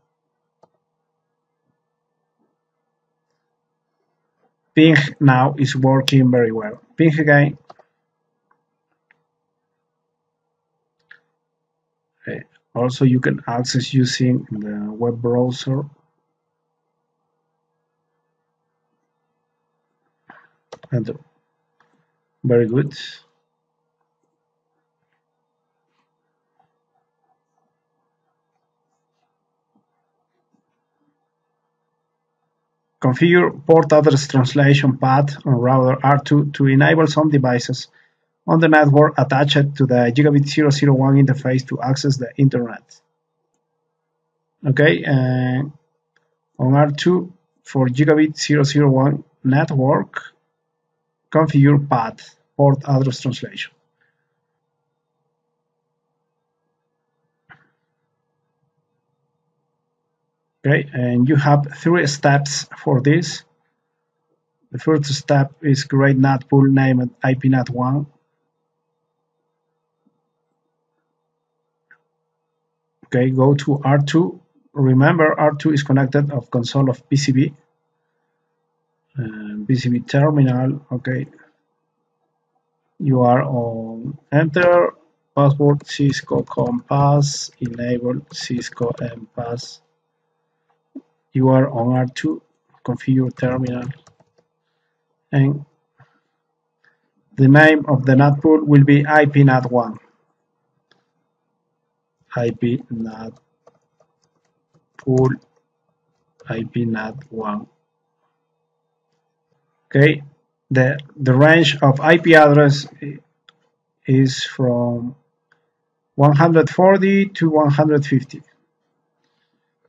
ping now is working very well. Ping again. Okay. Also, you can access using the web browser and very good configure port address translation PAT on router R2 to enable some devices on the network attached to the gigabit 001 interface to access the internet. Okay, uh, on R2 for gigabit 001 network, configure PAT port address translation. Okay, and you have three steps for this. The first step is create NAT pool name named IPNAT1. Okay, go to R2. Remember, R2 is connected of console of PCB. Uh, PCB terminal. Okay, you are on enter password Cisco CommPass enable Cisco MPass you are on R2 configure terminal. And the name of the NAT pool will be IPNAT1 IPNAT pool IPNAT1 okay the the range of IP address is from 140 to 150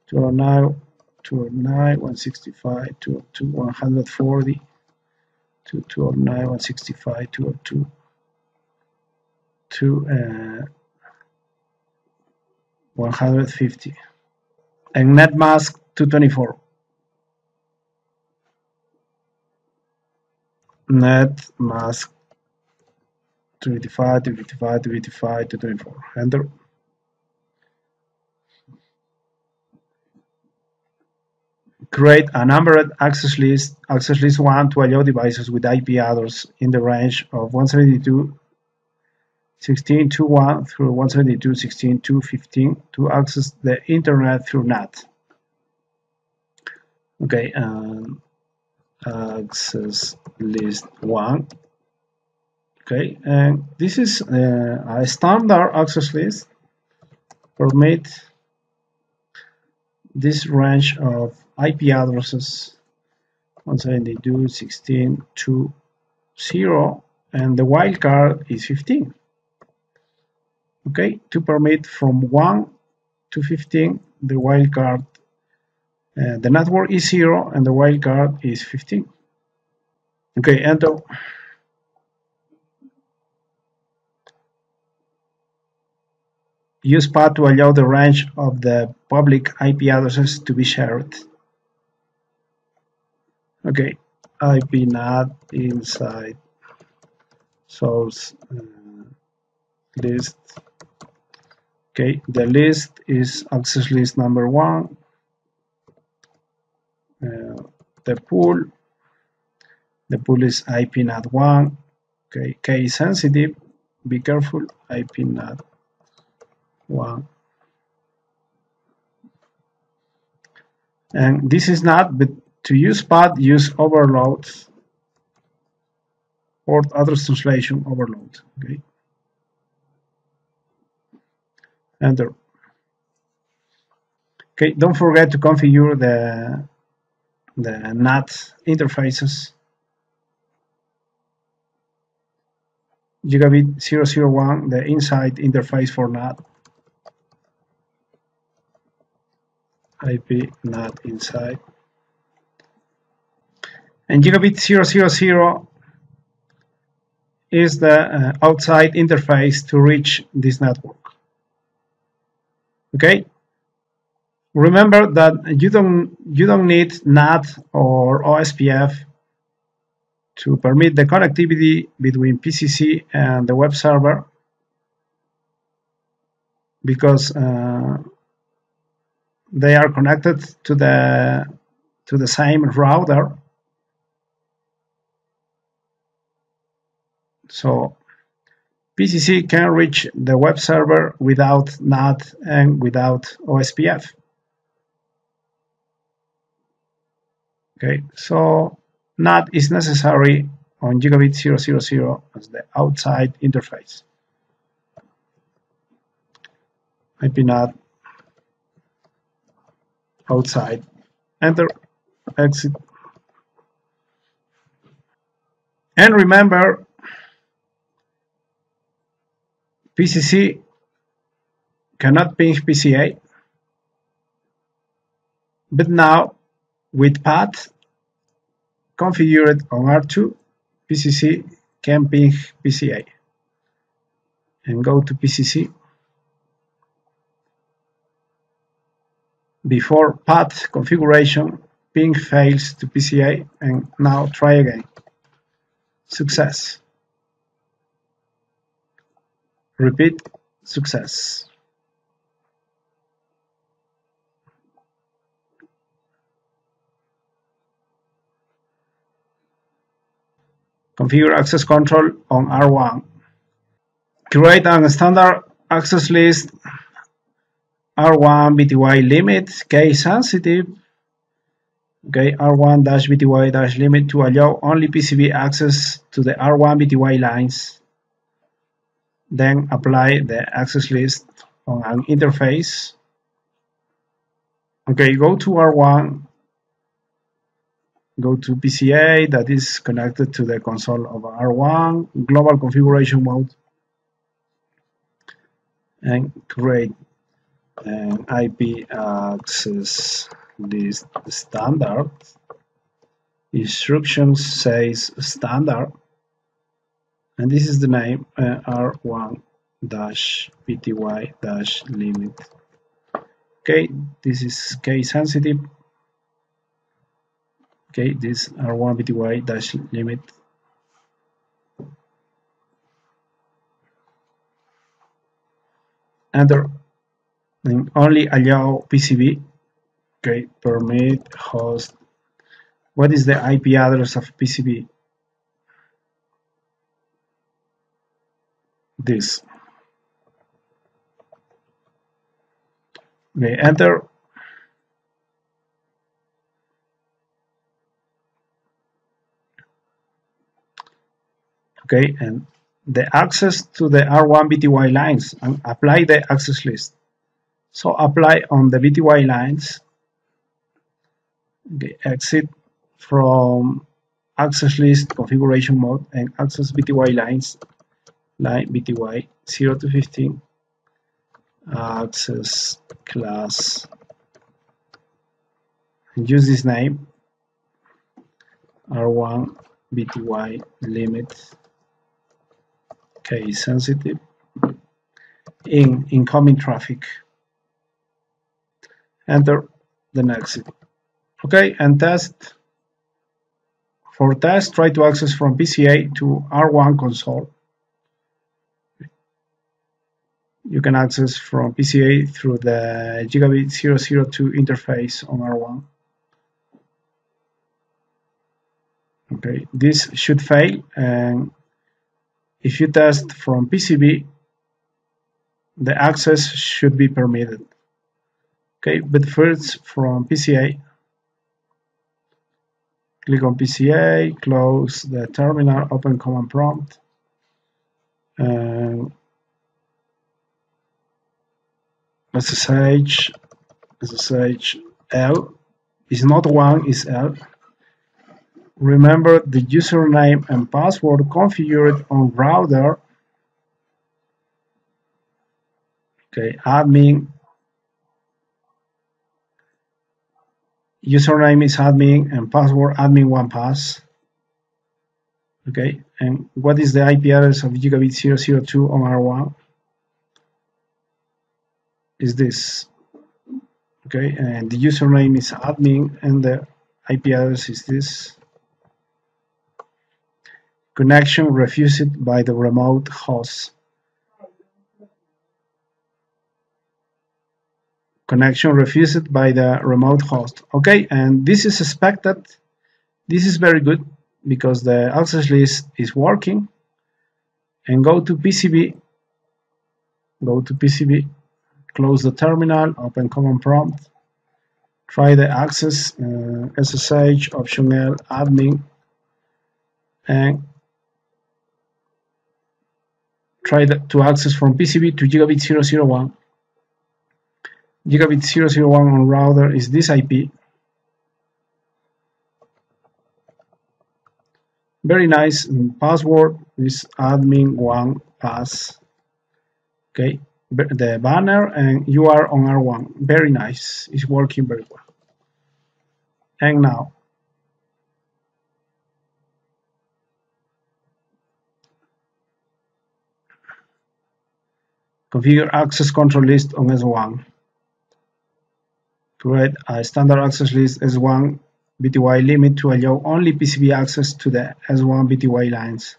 so now 209, 165, 202, 140, 209, 165, 202, to uh, 150, and net mask 224. Net mask 255, 255, 255, 224. Enter. Create a numbered access list, access list 1 to allow devices with IP address in the range of 172.16.2.1 through 172.16.2.15 to access the internet through NAT. Okay, um, access list 1. Okay, and this is uh, a standard access list. Permit this range of IP addresses. 172.16.2.0 and the wildcard is 15 okay to permit from 1 to 15 the wildcard uh, the network is 0 and the wildcard is 15 okay enter use PAT to allow the range of the public IP addresses to be shared okay IP NAT inside source uh, list. Okay the list is access list number one. Uh, the pool. The pool is IP NAT 1 okay case sensitive. Be careful IP NAT 1 and this is not but to use PAT, use overload port address translation overload. Okay. Enter. Okay, don't forget to configure the the NAT interfaces. Gigabit 001, the inside interface for NAT. IP NAT inside and gigabit 000 is the uh, outside interface to reach this network. Okay? Remember that you don't you don't need NAT or OSPF to permit the connectivity between PCC and the web server because uh, they are connected to the to the same router so PCC can reach the web server without NAT and without OSPF okay so NAT is necessary on gigabit 000 as the outside interface. IP NAT outside. Enter exit. And remember PCC cannot ping PCA but now with PAT configured on R2 PCC can ping PCA and go to PCC Before PAT configuration, ping fails to PCA and now try again. Success. Repeat. Success. Configure access control on R1. Create a standard access list. R1 VTY limit. Case sensitive. Okay R1 dash VTY limit to allow only PCB access to the R1 VTY lines then apply the access list on an interface. Okay go to R1 go to PCA that is connected to the console of R1 global configuration mode and create an IP access list standard. Instruction says standard and this is the name uh, r1 dash vty dash limit. Okay this is case sensitive. Okay this r1 vty dash limit. Enter and only allow PCB okay permit host. What is the IP address of PCB this. Okay enter. Okay and the access to the R1 VTY lines and apply the access list. So apply on the VTY lines, okay, exit from access list configuration mode and access VTY lines, line VTY 0 to 15, access class, and use this name, R1 VTY limit. Case sensitive. In incoming traffic. Enter the next. Okay and test. For test try to access from PCA to R1 console you can access from PCA through the gigabit 002 interface on R1 okay this should fail and if you test from PCB the access should be permitted. Okay, but first from PCA, click on PCA, close the terminal, open command prompt, and SSH, SSH L is not one, is L. Remember the username and password configured on router. Okay, admin username is admin and password admin one pass okay and what is the IP address of gigabit 002 on R1 is this okay? And the username is admin and the IP address is this. Connection refused by the remote host. Connection refused by the remote host okay? And this is expected this is very good because the access list is working. And go to PCB go to PCB close the terminal open command prompt. Try the access uh, SSH option L admin and try the, to access from PCB to gigabit 001 gigabit 001 on router is this IP very nice password is admin one pass. Okay the banner and you are on R1 very nice. It's working very well. And now. Configure access control list on S1 create a standard access list S1 VTY limit to allow only PCB access to the S1 VTY lines.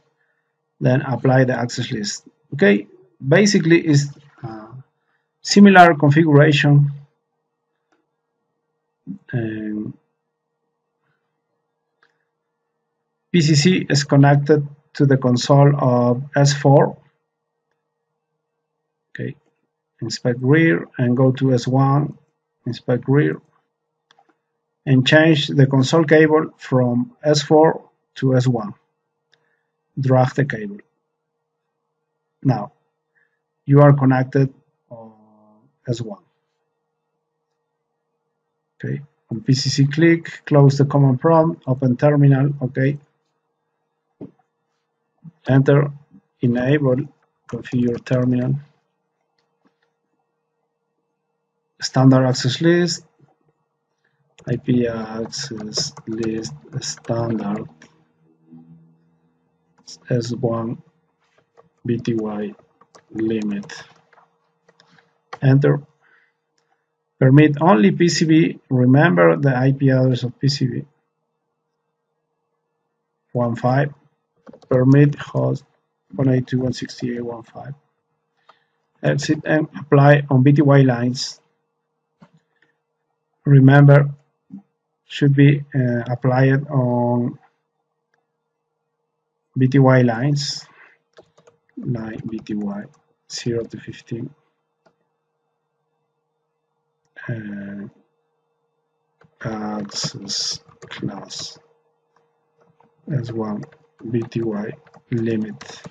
Then apply the access list. Okay, basically is similar configuration. Um, PCC is connected to the console of S4. Okay, inspect rear and go to S1, inspect rear and change the console cable from S4 to S1. Drag the cable. Now, you are connected on S1. Okay, on PCC click, close the command prompt, open terminal, okay. Enter, enable, configure terminal. Standard access list, IP access list standard S1 VTY limit. Enter. Permit only PCB. Remember the IP address of PCB. 15. Permit host 192.168.15. Exit and apply on VTY lines. Remember should be uh, applied on VTY lines, line VTY 0 to 15. And access class as one BTY limit.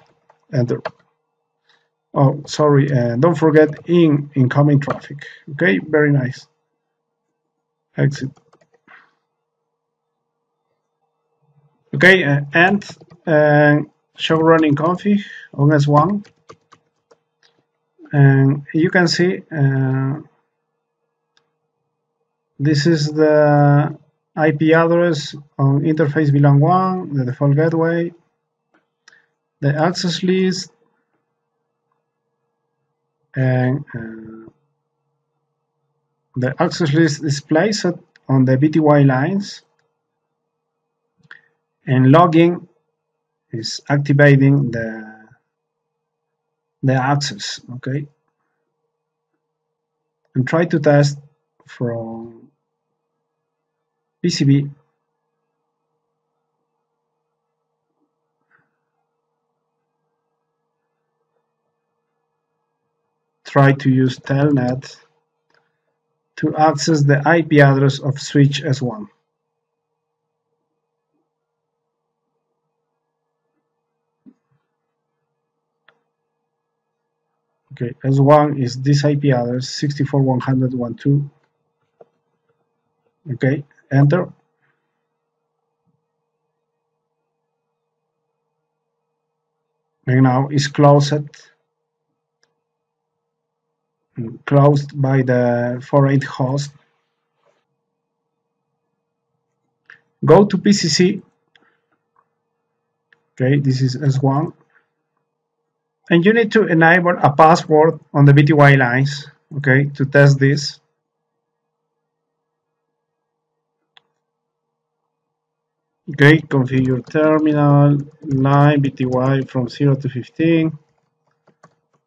Enter. Oh, sorry, and uh, don't forget in incoming traffic. Okay, very nice. Exit. Okay, uh, and uh, show running config on S1. And you can see uh, this is the IP address on interface VLAN 1, the default gateway, the access list, and uh, the access list is placed on the VTY lines and logging is activating the the access okay? And try to test from PCB try to use telnet to access the IP address of switch S1 Okay, S1 is this IP address 64.100.1.2. Okay, enter. And now it's closed closed by the 48 host. Go to PCC. Okay, this is S1 and you need to enable a password on the VTY lines, okay, to test this. Okay, configure terminal, line VTY from 0 to 15,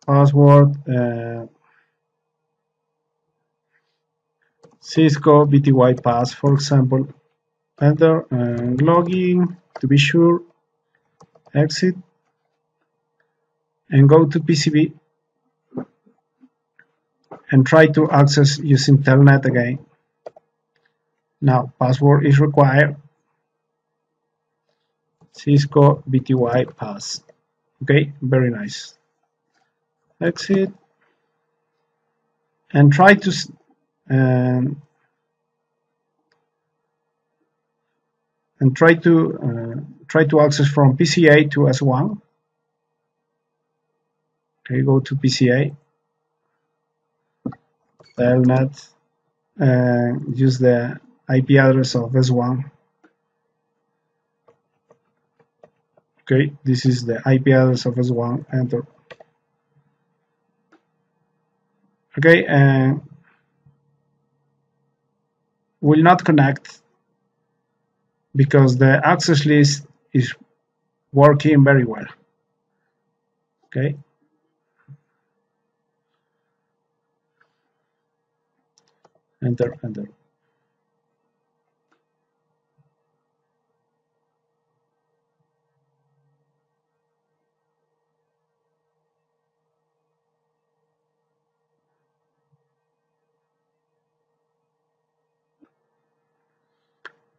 password, uh, Cisco VTY pass, for example, enter and login to be sure, exit, and go to PCB and try to access using telnet again. Now, password is required Cisco VTY pass. Okay, very nice. Exit and try to um, and try to uh, try to access from PCA to S1. Okay, go to PCA, telnet, uh, use the IP address of S1 okay this is the IP address of S1 enter. Okay and will not connect because the access list is working very well. Okay. Enter enter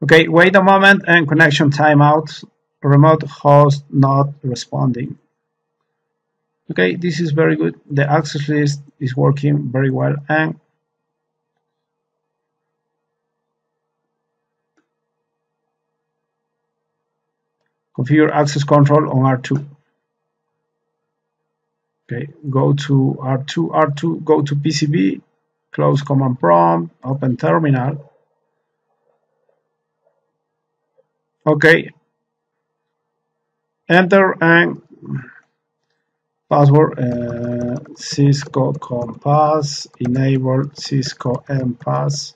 Okay, wait a moment and connection timeout. Remote host not responding. Okay, this is very good. The access list is working very well and configure access control on R2. Okay, go to R2, R2, go to PCB, close command prompt, open terminal, okay. Enter and password uh, Cisco Compass enable Cisco MPass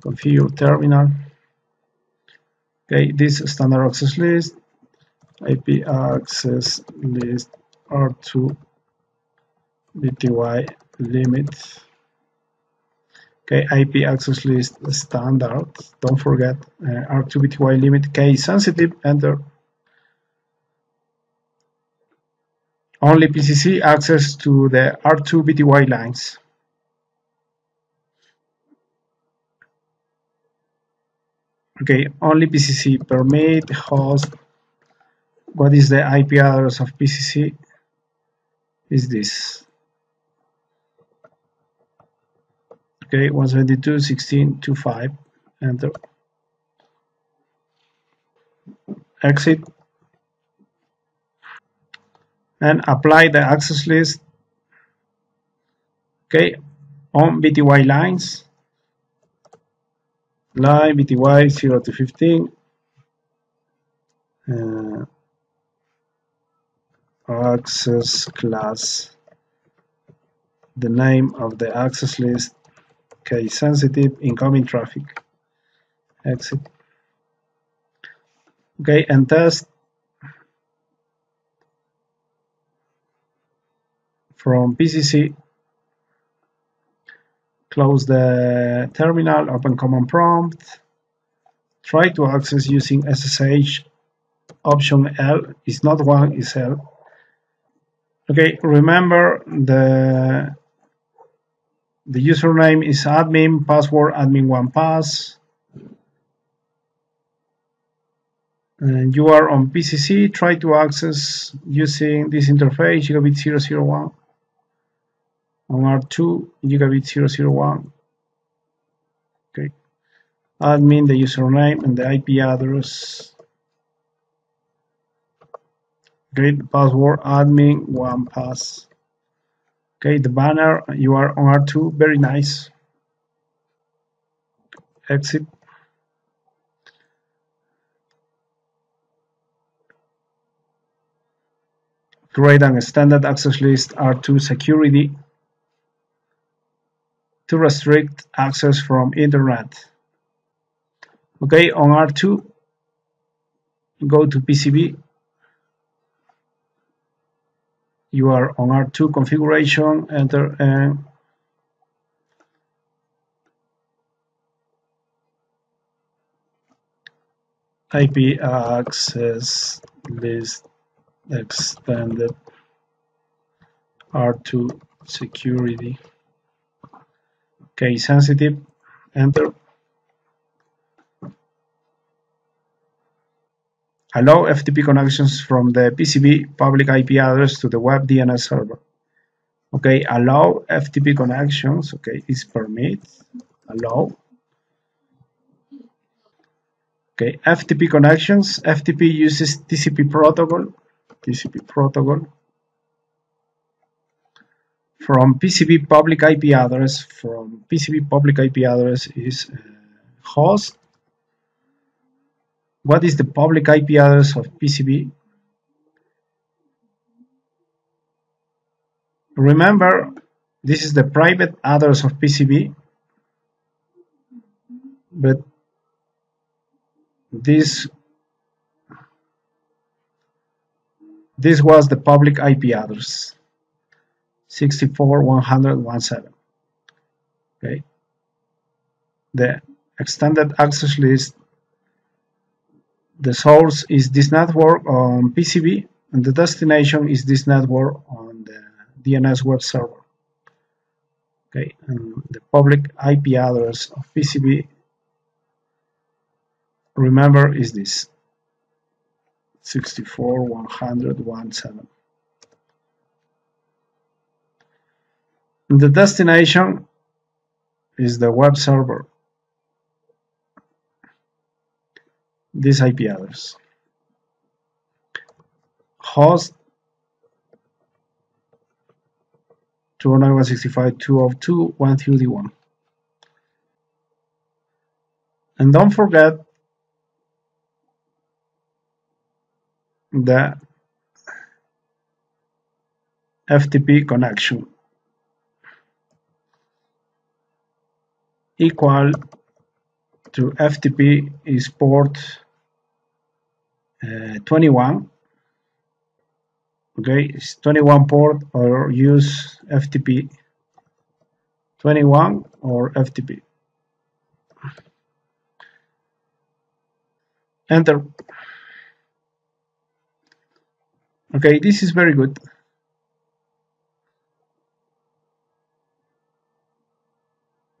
configure terminal. Okay this standard access list IP access list R2 VTY limit Okay, IP access list standard. Don't forget uh, R2VTY limit case sensitive. Enter. Only PCC access to the R2VTY lines. Okay, only PCC permit host. What is the IP address of PCC? Is this okay 172.16.25 enter exit and apply the access list okay on VTY lines. Line VTY 0 to 15 uh, access class. The name of the access list case sensitive incoming traffic. Exit. Okay and test from PCC close the terminal open command prompt. Try to access using SSH option L. Is not one is L. Okay remember the the username is admin, password admin1pass. And you are on PCC, try to access using this interface, gigabit 001. On R2, gigabit 001. Okay. Admin, the username, and the IP address. The password admin1pass. Okay, the banner, you are on R2, very nice. Exit. Create an extended access list R2 security to restrict access from internet. Okay, on R2, go to PCB you are on R2 configuration enter uh, and IP access list extended R2 security. Case sensitive enter allow FTP connections from the PCB public IP address to the web DNS server. Okay allow FTP connections. Okay is permit. Allow okay FTP connections. FTP uses TCP protocol. TCP protocol. From PCB public IP address from PCB public IP address is uh, host what is the public IP address of PCB remember this is the private address of PCB but this this was the public IP address 64.100.17 okay? The extended access list the source is this network on PCB and the destination is this network on the DNS web server okay and the public IP address of PCB remember is this 64.100.17 The destination is the web server. This IP address. Host 209.165.202.131. And don't forget the FTP connection. equal to FTP is port uh, 21 okay it's 21 port or use FTP 21 or FTP enter. Okay this is very good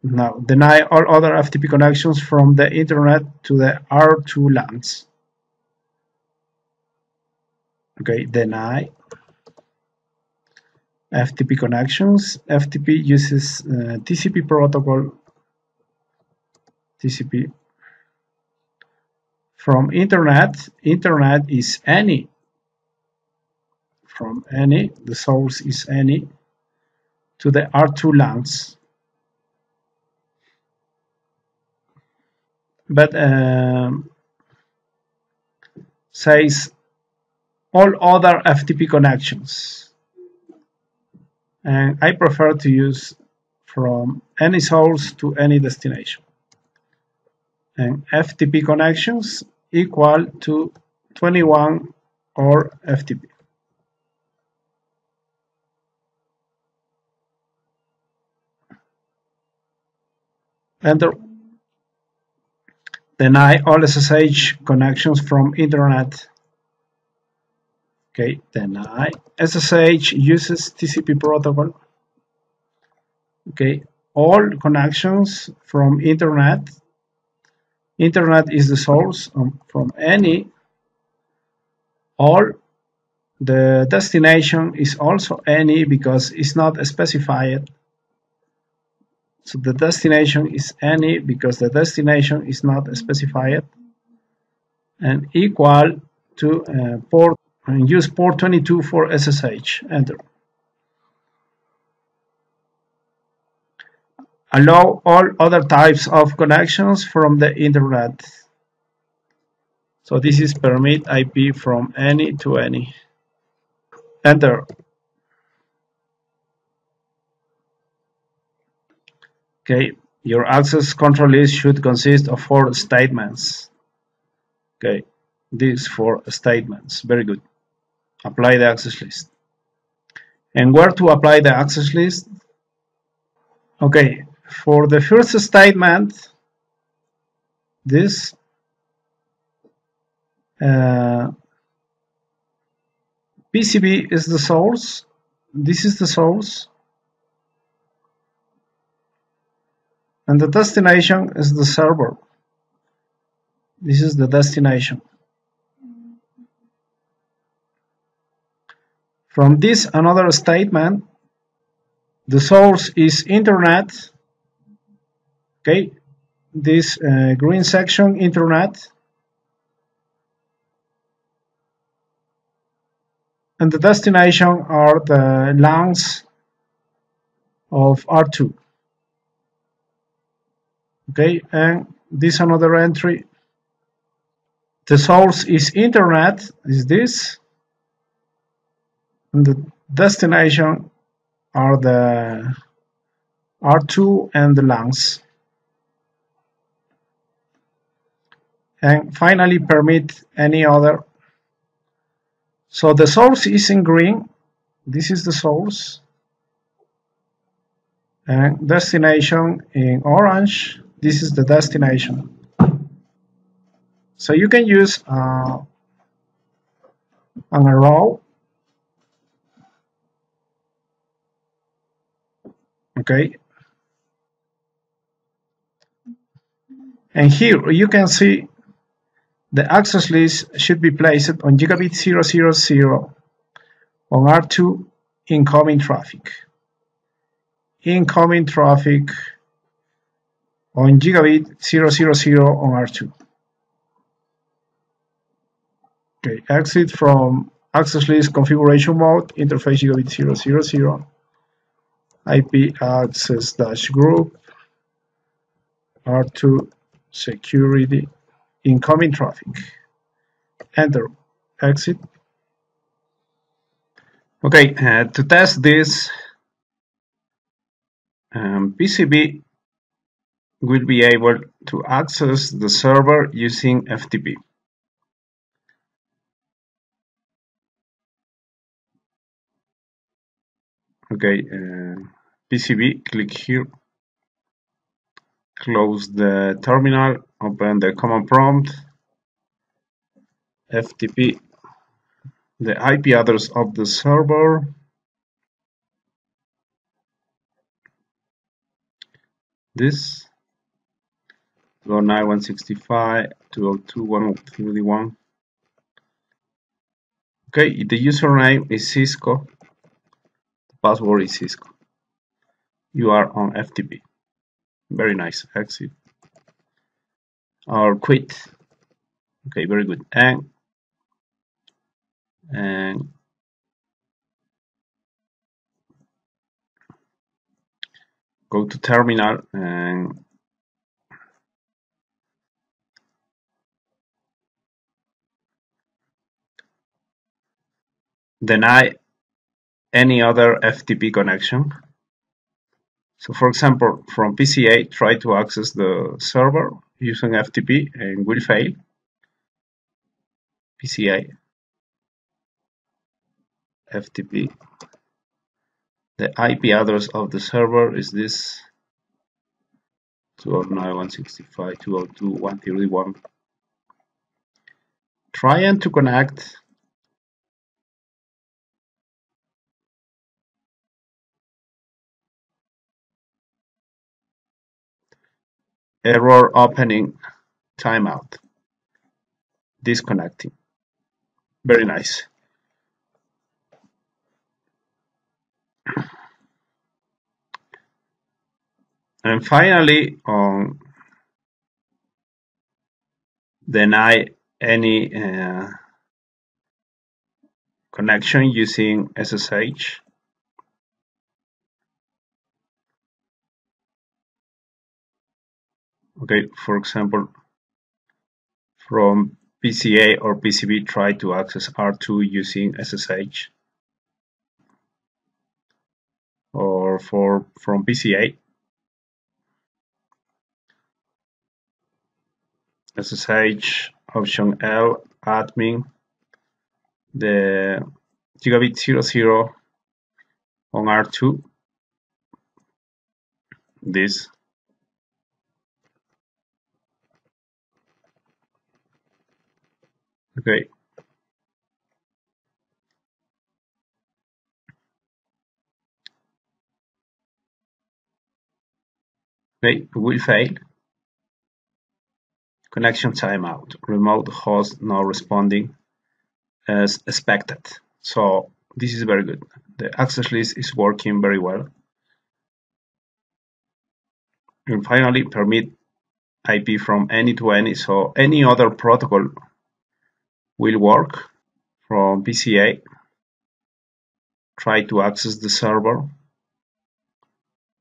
Now, deny all other FTP connections from the internet to the R2 LANs. Okay, deny FTP connections. FTP uses uh, TCP protocol. TCP from internet. Internet is any. From any, the source is any to the R2 LANs. But um, says all other FTP connections. And I prefer to use from any source to any destination. And FTP connections equal to 21 or FTP enter deny all SSH connections from internet. Okay, deny. SSH uses TCP protocol. Okay, all connections from internet. Internet is the source um, from any. All the destination is also any because it's not specified so the destination is any because the destination is not specified and equal to uh, port and use port 22 for SSH. Enter. Allow all other types of connections from the internet. So this is permit IP from any to any. Enter. Okay, your access control list should consist of four statements. Okay, these four statements. Very good. Apply the access list. And where to apply the access list? Okay, for the first statement, this uh, PCB is the source. This is the source. And the destination is the server. This is the destination. From this another statement, the source is internet. Okay, this uh, green section internet. And the destination are the LANs of R2. Okay, and this another entry. The source is internet, is this and the destination are the R2 and the LANs And finally permit any other. So the source is in green. This is the source. And destination in orange. This is the destination. So you can use uh, an arrow okay. And here you can see the access list should be placed on gigabit 000 on R2 incoming traffic. Incoming traffic on gigabit 000 on R2 okay exit from access list configuration mode interface gigabit 000 IP access dash group R2 security incoming traffic. Enter exit. Okay uh, to test this um, PCB will be able to access the server using FTP okay uh, PCB click here. Close the terminal open the command prompt. FTP the IP address of the server. This go 9165.202.131 okay the username is Cisco the password is Cisco. You are on FTP. Very nice. Exit. Or quit. Okay, very good. And and go to terminal and deny any other FTP connection. So for example, from PCA, try to access the server using FTP and will fail. PCA, FTP. The IP address of the server is this 209.165.202.131. Trying to connect Error opening timeout. Disconnecting. Very nice. And finally, on deny any uh, connection using SSH. Okay for example from PCA or PCB try to access R2 using SSH or for from PCA SSH option L admin the gigabit 00 on R2 this okay. Okay will fail connection timeout. Remote host not responding as expected. So this is very good. The access list is working very well. And finally permit IP from any to any. So any other protocol will work from PCA try to access the server.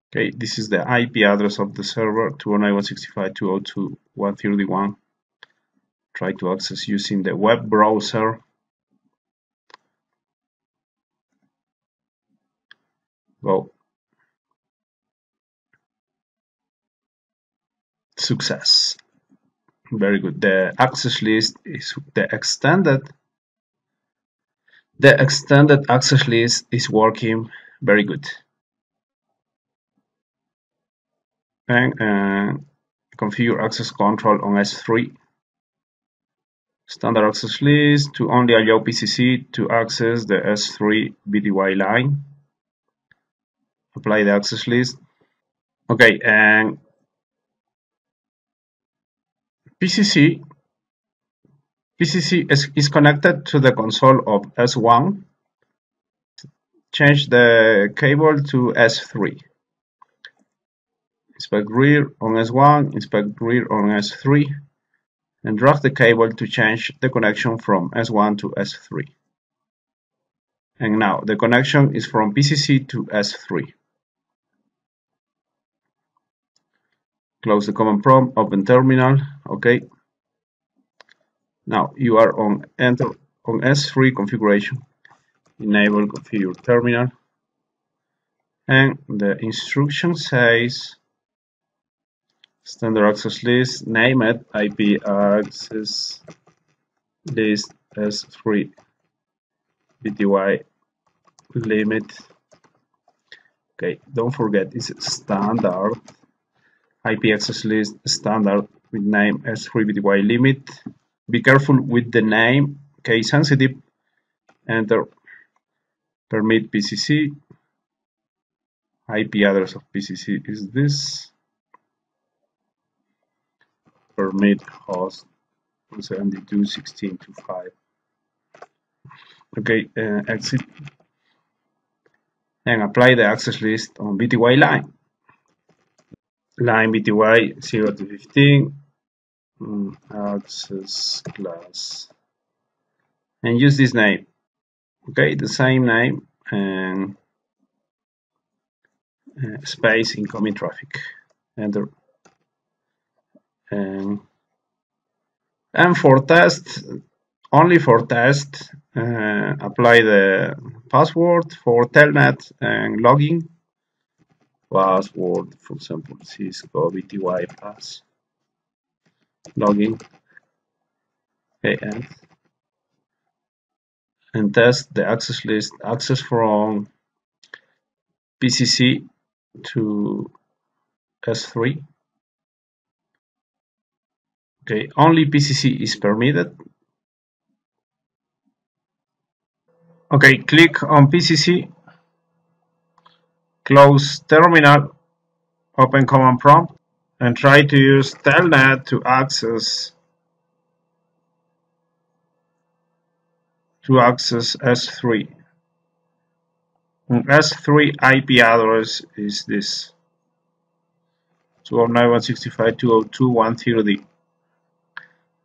Okay this is the IP address of the server 209.165.202.131 try to access using the web browser. Go success very good. The access list is the extended the extended access list is working very good. And uh, configure access control on S3 standard access list to only allow PCC to access the S3 VTY line. Apply the access list. Okay and PCC PCC is, is connected to the console of S1 change the cable to S3 inspect rear on S1 inspect rear on S3 and drag the cable to change the connection from S1 to S3 and now the connection is from PCC to S3 close the command prompt open terminal okay. Now you are on enter on S3 configuration enable configure terminal. And the instruction says standard access list name it IP access list S3 VTY limit. Okay don't forget it's standard IP access list standard with name S3VTY limit. Be careful with the name, case sensitive. Enter permit PCC. IP address of PCC is this. Permit host 172.16.25. Okay, uh, exit and apply the access list on VTY line line vty 0 to 15 um, access class. And use this name. Okay the same name and uh, space incoming traffic. Enter and and for test only for test uh, apply the password for telnet and login password, for example, Cisco VTY pass login and and test the access list access from PCC to S3 okay only PCC is permitted. Okay click on PCC Close terminal, open command prompt, and try to use telnet to access to access S3. And S3 IP address is this 209.165.202.130.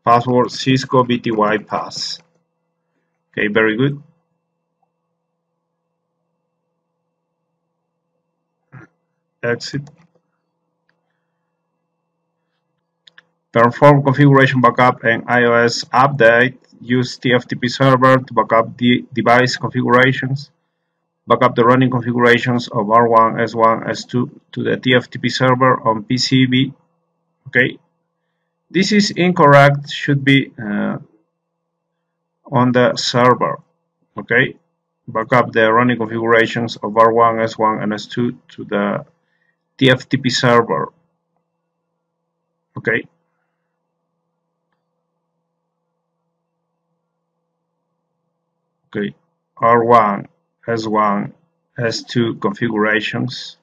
Password Cisco VTY pass. Okay, very good. Exit. Perform configuration backup and IOS update. Use TFTP server to backup the device configurations. Backup the running configurations of R1, S1, S2 to the TFTP server on PCB okay. This is incorrect. Should be uh, on the server. Okay, backup the running configurations of R1, S1, and S2 to the TFTP server. Okay. Okay, R1, S1, S2 configurations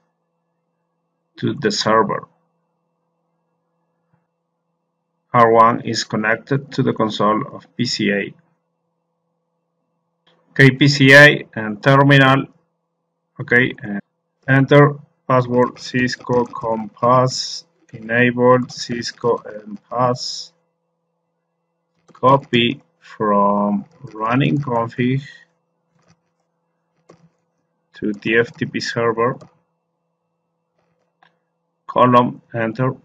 to the server. R1 is connected to the console of PCA. Okay, PCA and terminal. Okay, and enter password Cisco Compass enabled Cisco Pass. Copy from running config to TFTP server. Column enter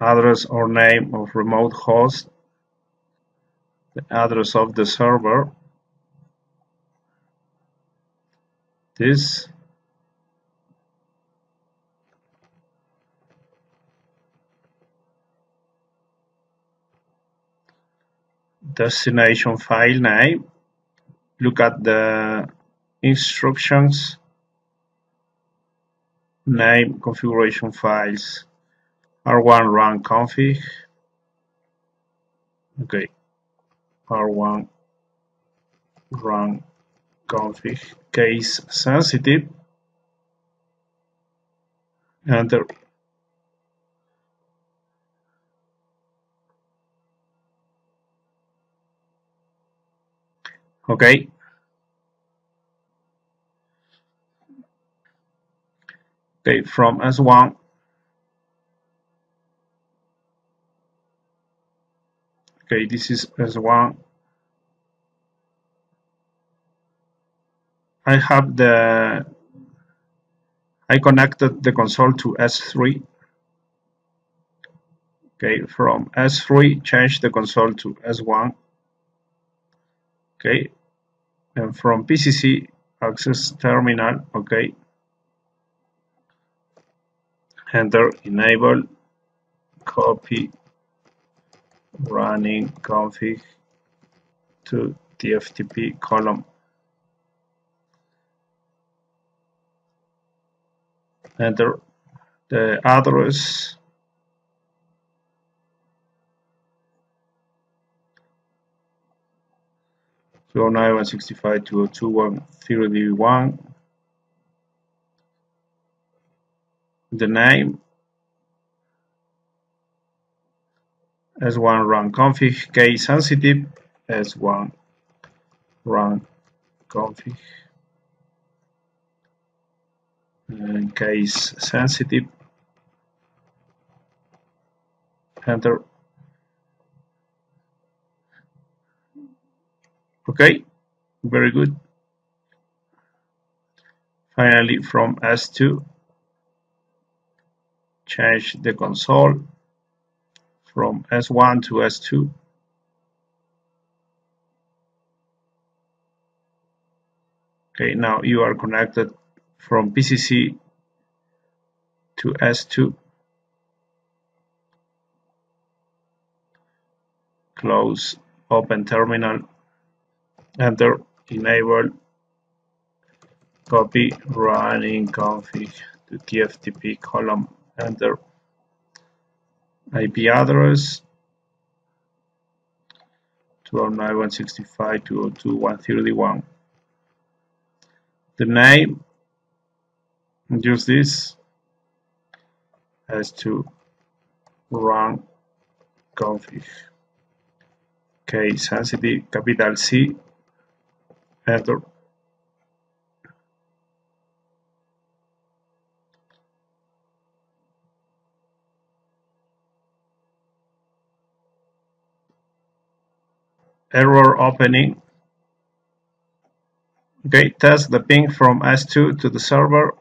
address or name of remote host, the address of the server, this destination file name look at the instructions. Name configuration files. R1 run config. Okay. R1 run config. Case sensitive. Enter okay okay from s1 okay this is s1 I have the I connected the console to S3 okay from S3 change the console to S1 okay and from PCC access terminal okay? Enter enable copy running config to TFTP column. Enter the address So now 165 202 The name S1 run config case sensitive S1 run config. And case sensitive. Enter okay very good. Finally from S2 change the console from S1 to S2 okay now you are connected from PCC to S2 close open terminal enter enable copy running config to TFTP column enter IP address 209.165.202.131 the name use this S2 run config. Case sensitive capital C hazard error opening. Okay test the ping from S2 to the server.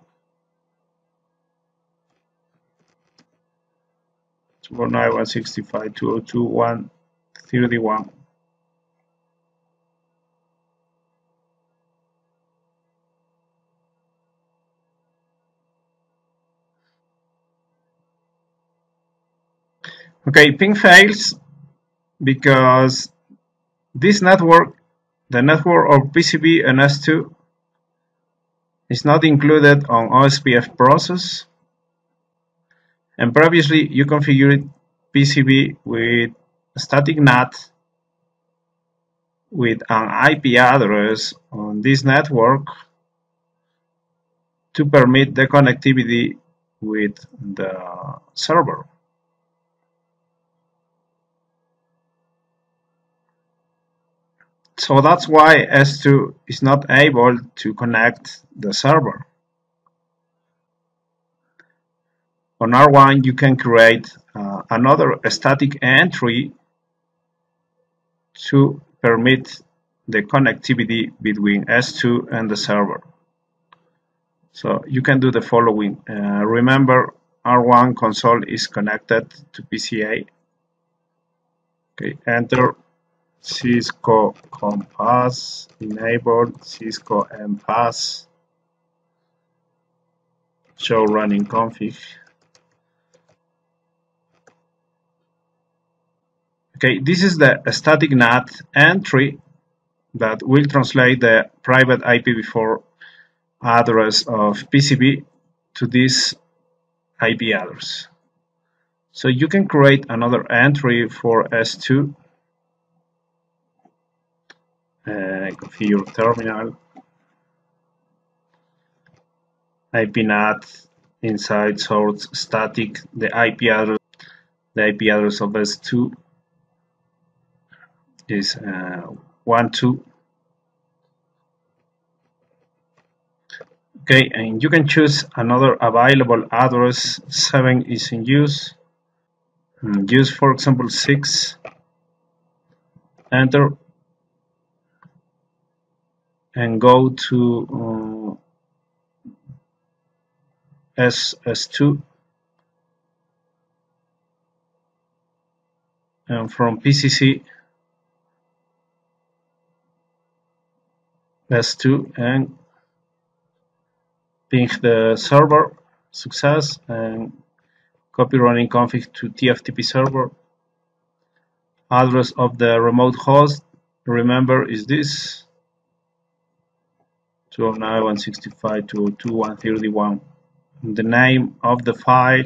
It's 165.202.131 Okay, ping fails because this network, the network of PCB and S2 is not included on OSPF process and previously you configured PCB with static NAT with an IP address on this network to permit the connectivity with the server. So that's why S2 is not able to connect the server. On R1 you can create uh, another static entry to permit the connectivity between S2 and the server. So you can do the following. Uh, remember R1 console is connected to PCA. Okay, enter Cisco Compass enable Cisco MPass, show running config. Okay, this is the static NAT entry that will translate the private IPv4 address of PCB to this IP address. So you can create another entry for S2 uh, configure terminal. IP NAT inside source static the IP address the IP address of S2 is uh, 1 2 okay and you can choose another available address. 7 is in use. Mm, use for example 6 enter and go to uh, SS2 and from PCC S2 and ping the server success and copy running config to TFTP server. Address of the remote host remember is this 209 the name of the file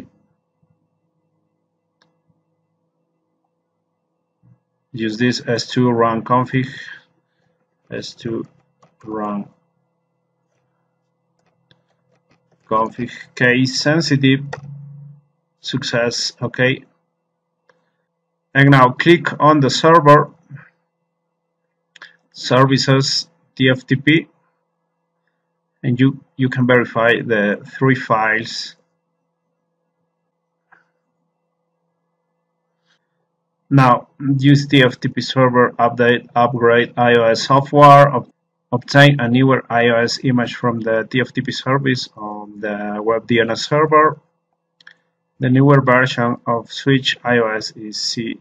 use this s2 run config s2 run config. Case sensitive success okay. And now click on the server services TFTP and you you can verify the three files now use TFTP server update upgrade IOS software obtain a newer IOS image from the TFTP service on the web DNS server. The newer version of Switch IOS is C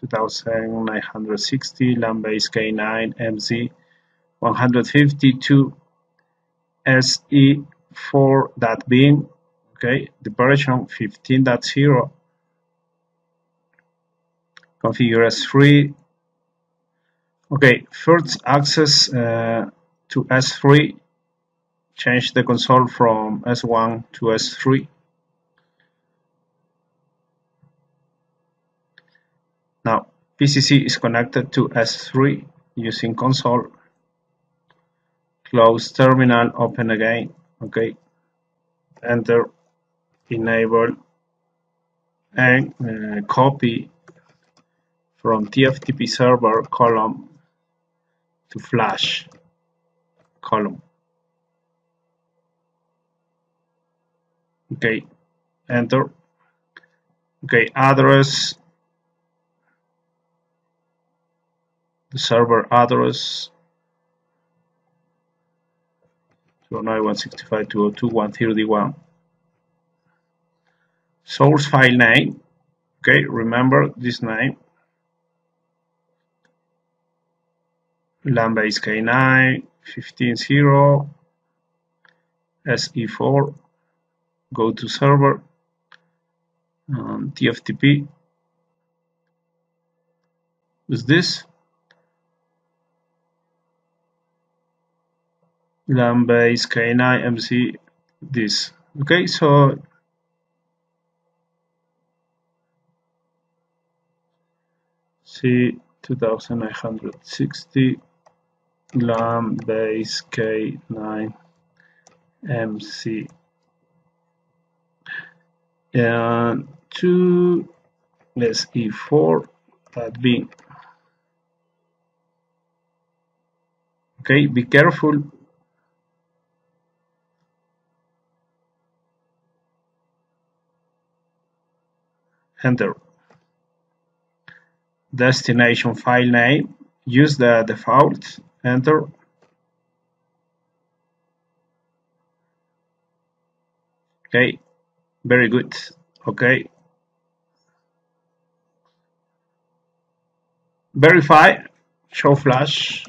2960 LAN-based K9 MZ 152 SE4.bin. Okay, the version 15.0 configure S3 Okay, first access uh, to S3, change the console from S1 to S3. Now, PCC is connected to S3 using console. Close terminal, open again, okay. Enter, enable, and uh, copy from TFTP server column to flash column. Okay. Enter. Okay. Address. The server address 209.165.202.131 source file name. Okay remember this name. Lambda is k9 15.0 se4 go to server um, tftp is this LAN base K9 MC this. Okay, so C 2960 LAN base K9 MC and 2 less e4 that bin. Okay, be careful. Enter. Destination file name. Use the default. Enter. Okay, very good. Okay. Verify. Show flash.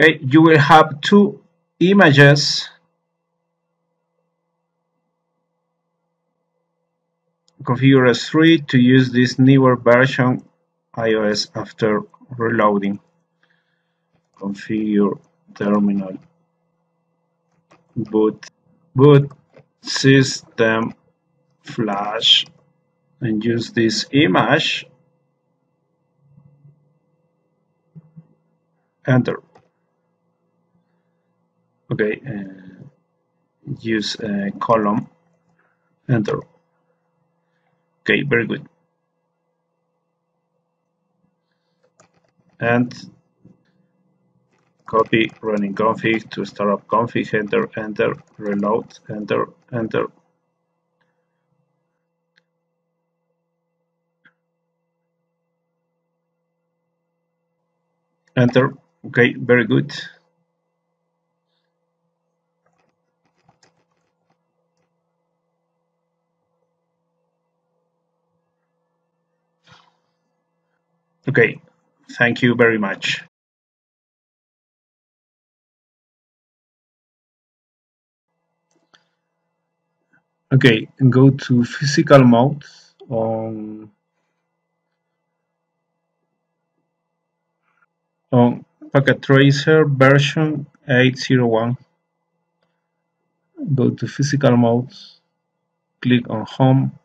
Okay, you will have two images. Configure S3 to use this newer version IOS after reloading. Configure terminal. Boot boot system flash and use this image. Enter okay uh, use a column enter. Okay very good. And copy running config to startup config enter enter reload enter enter. Enter. Okay very good Okay, thank you very much. Okay, go to physical mode on on Packet Tracer version 801. Go to physical mode, click on home,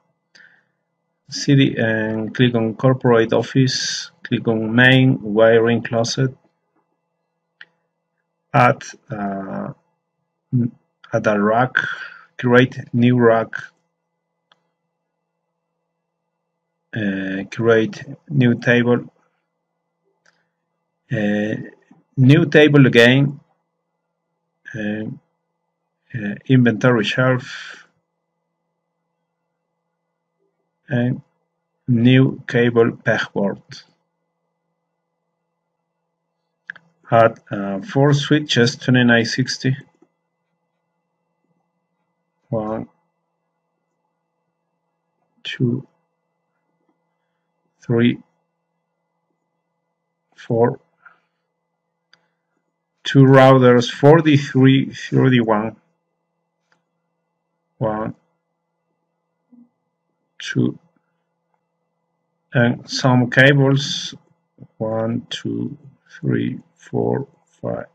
city and click on corporate office, click on main wiring closet, add uh, add a rack, create new rack, uh, create new table, uh, new table again, uh, uh, inventory shelf, and new cable pegboard. Add uh, four switches 2960. One, two, three, four. Two routers 43, 31. One, two, and some cables one two three four five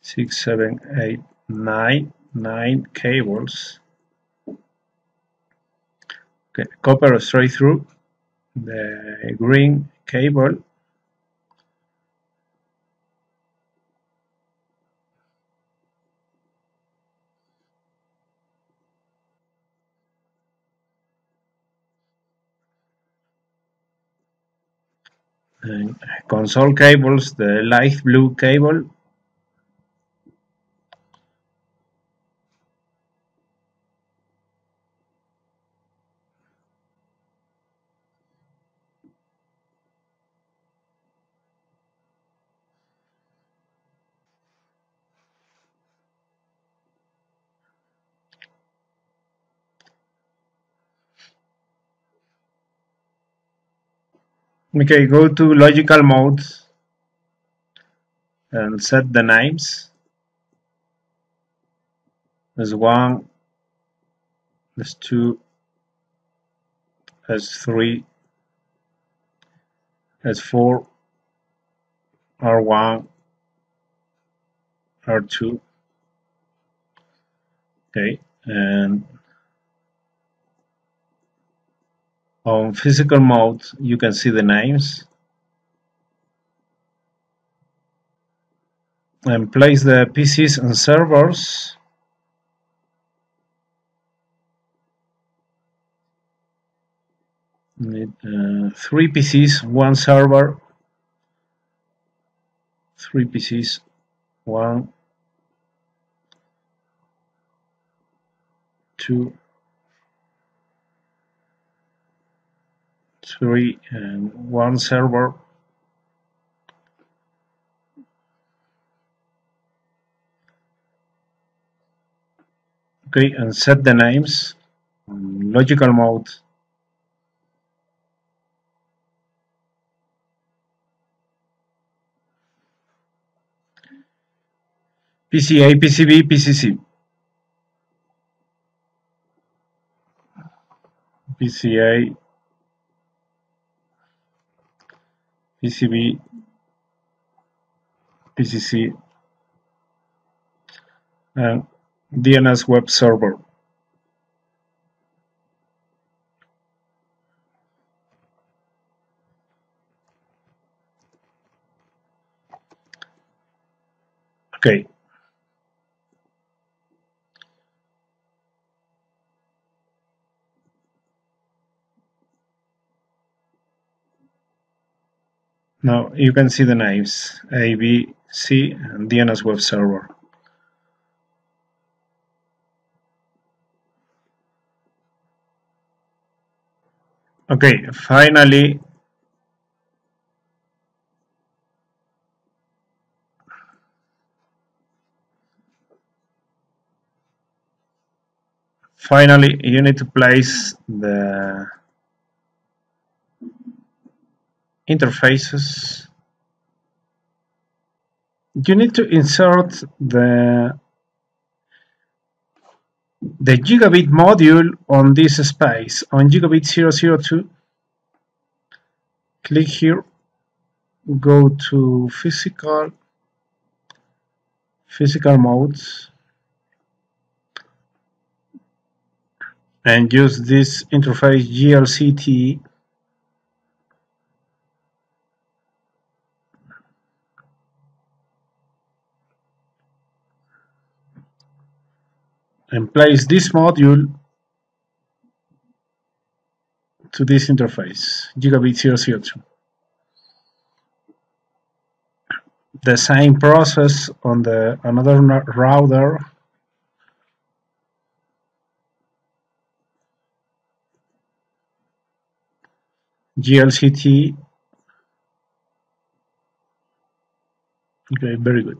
six seven eight nine nine cables. Okay copper straight through the green cable Eh, console cables the light blue cable Okay, go to logical mode and set the names S1, as two, S3, S4, R1, R2. Okay, and on physical mode you can see the names. And place the PCs and servers. Need uh, three PCs one server. Three PCs one. Two three and one server. Okay and set the names. Logical mode. PCA, PCB, PCC. PCA, PCB, PCC, and DNS web server. Okay. Now you can see the names A, B, C, and DNS web server. Okay, finally finally you need to place the interfaces. You need to insert the the gigabit module on this space on gigabit 002 click here go to physical physical modes and use this interface GLCT and place this module to this interface, gigabit 002. The same process on the another router. GLCT okay very good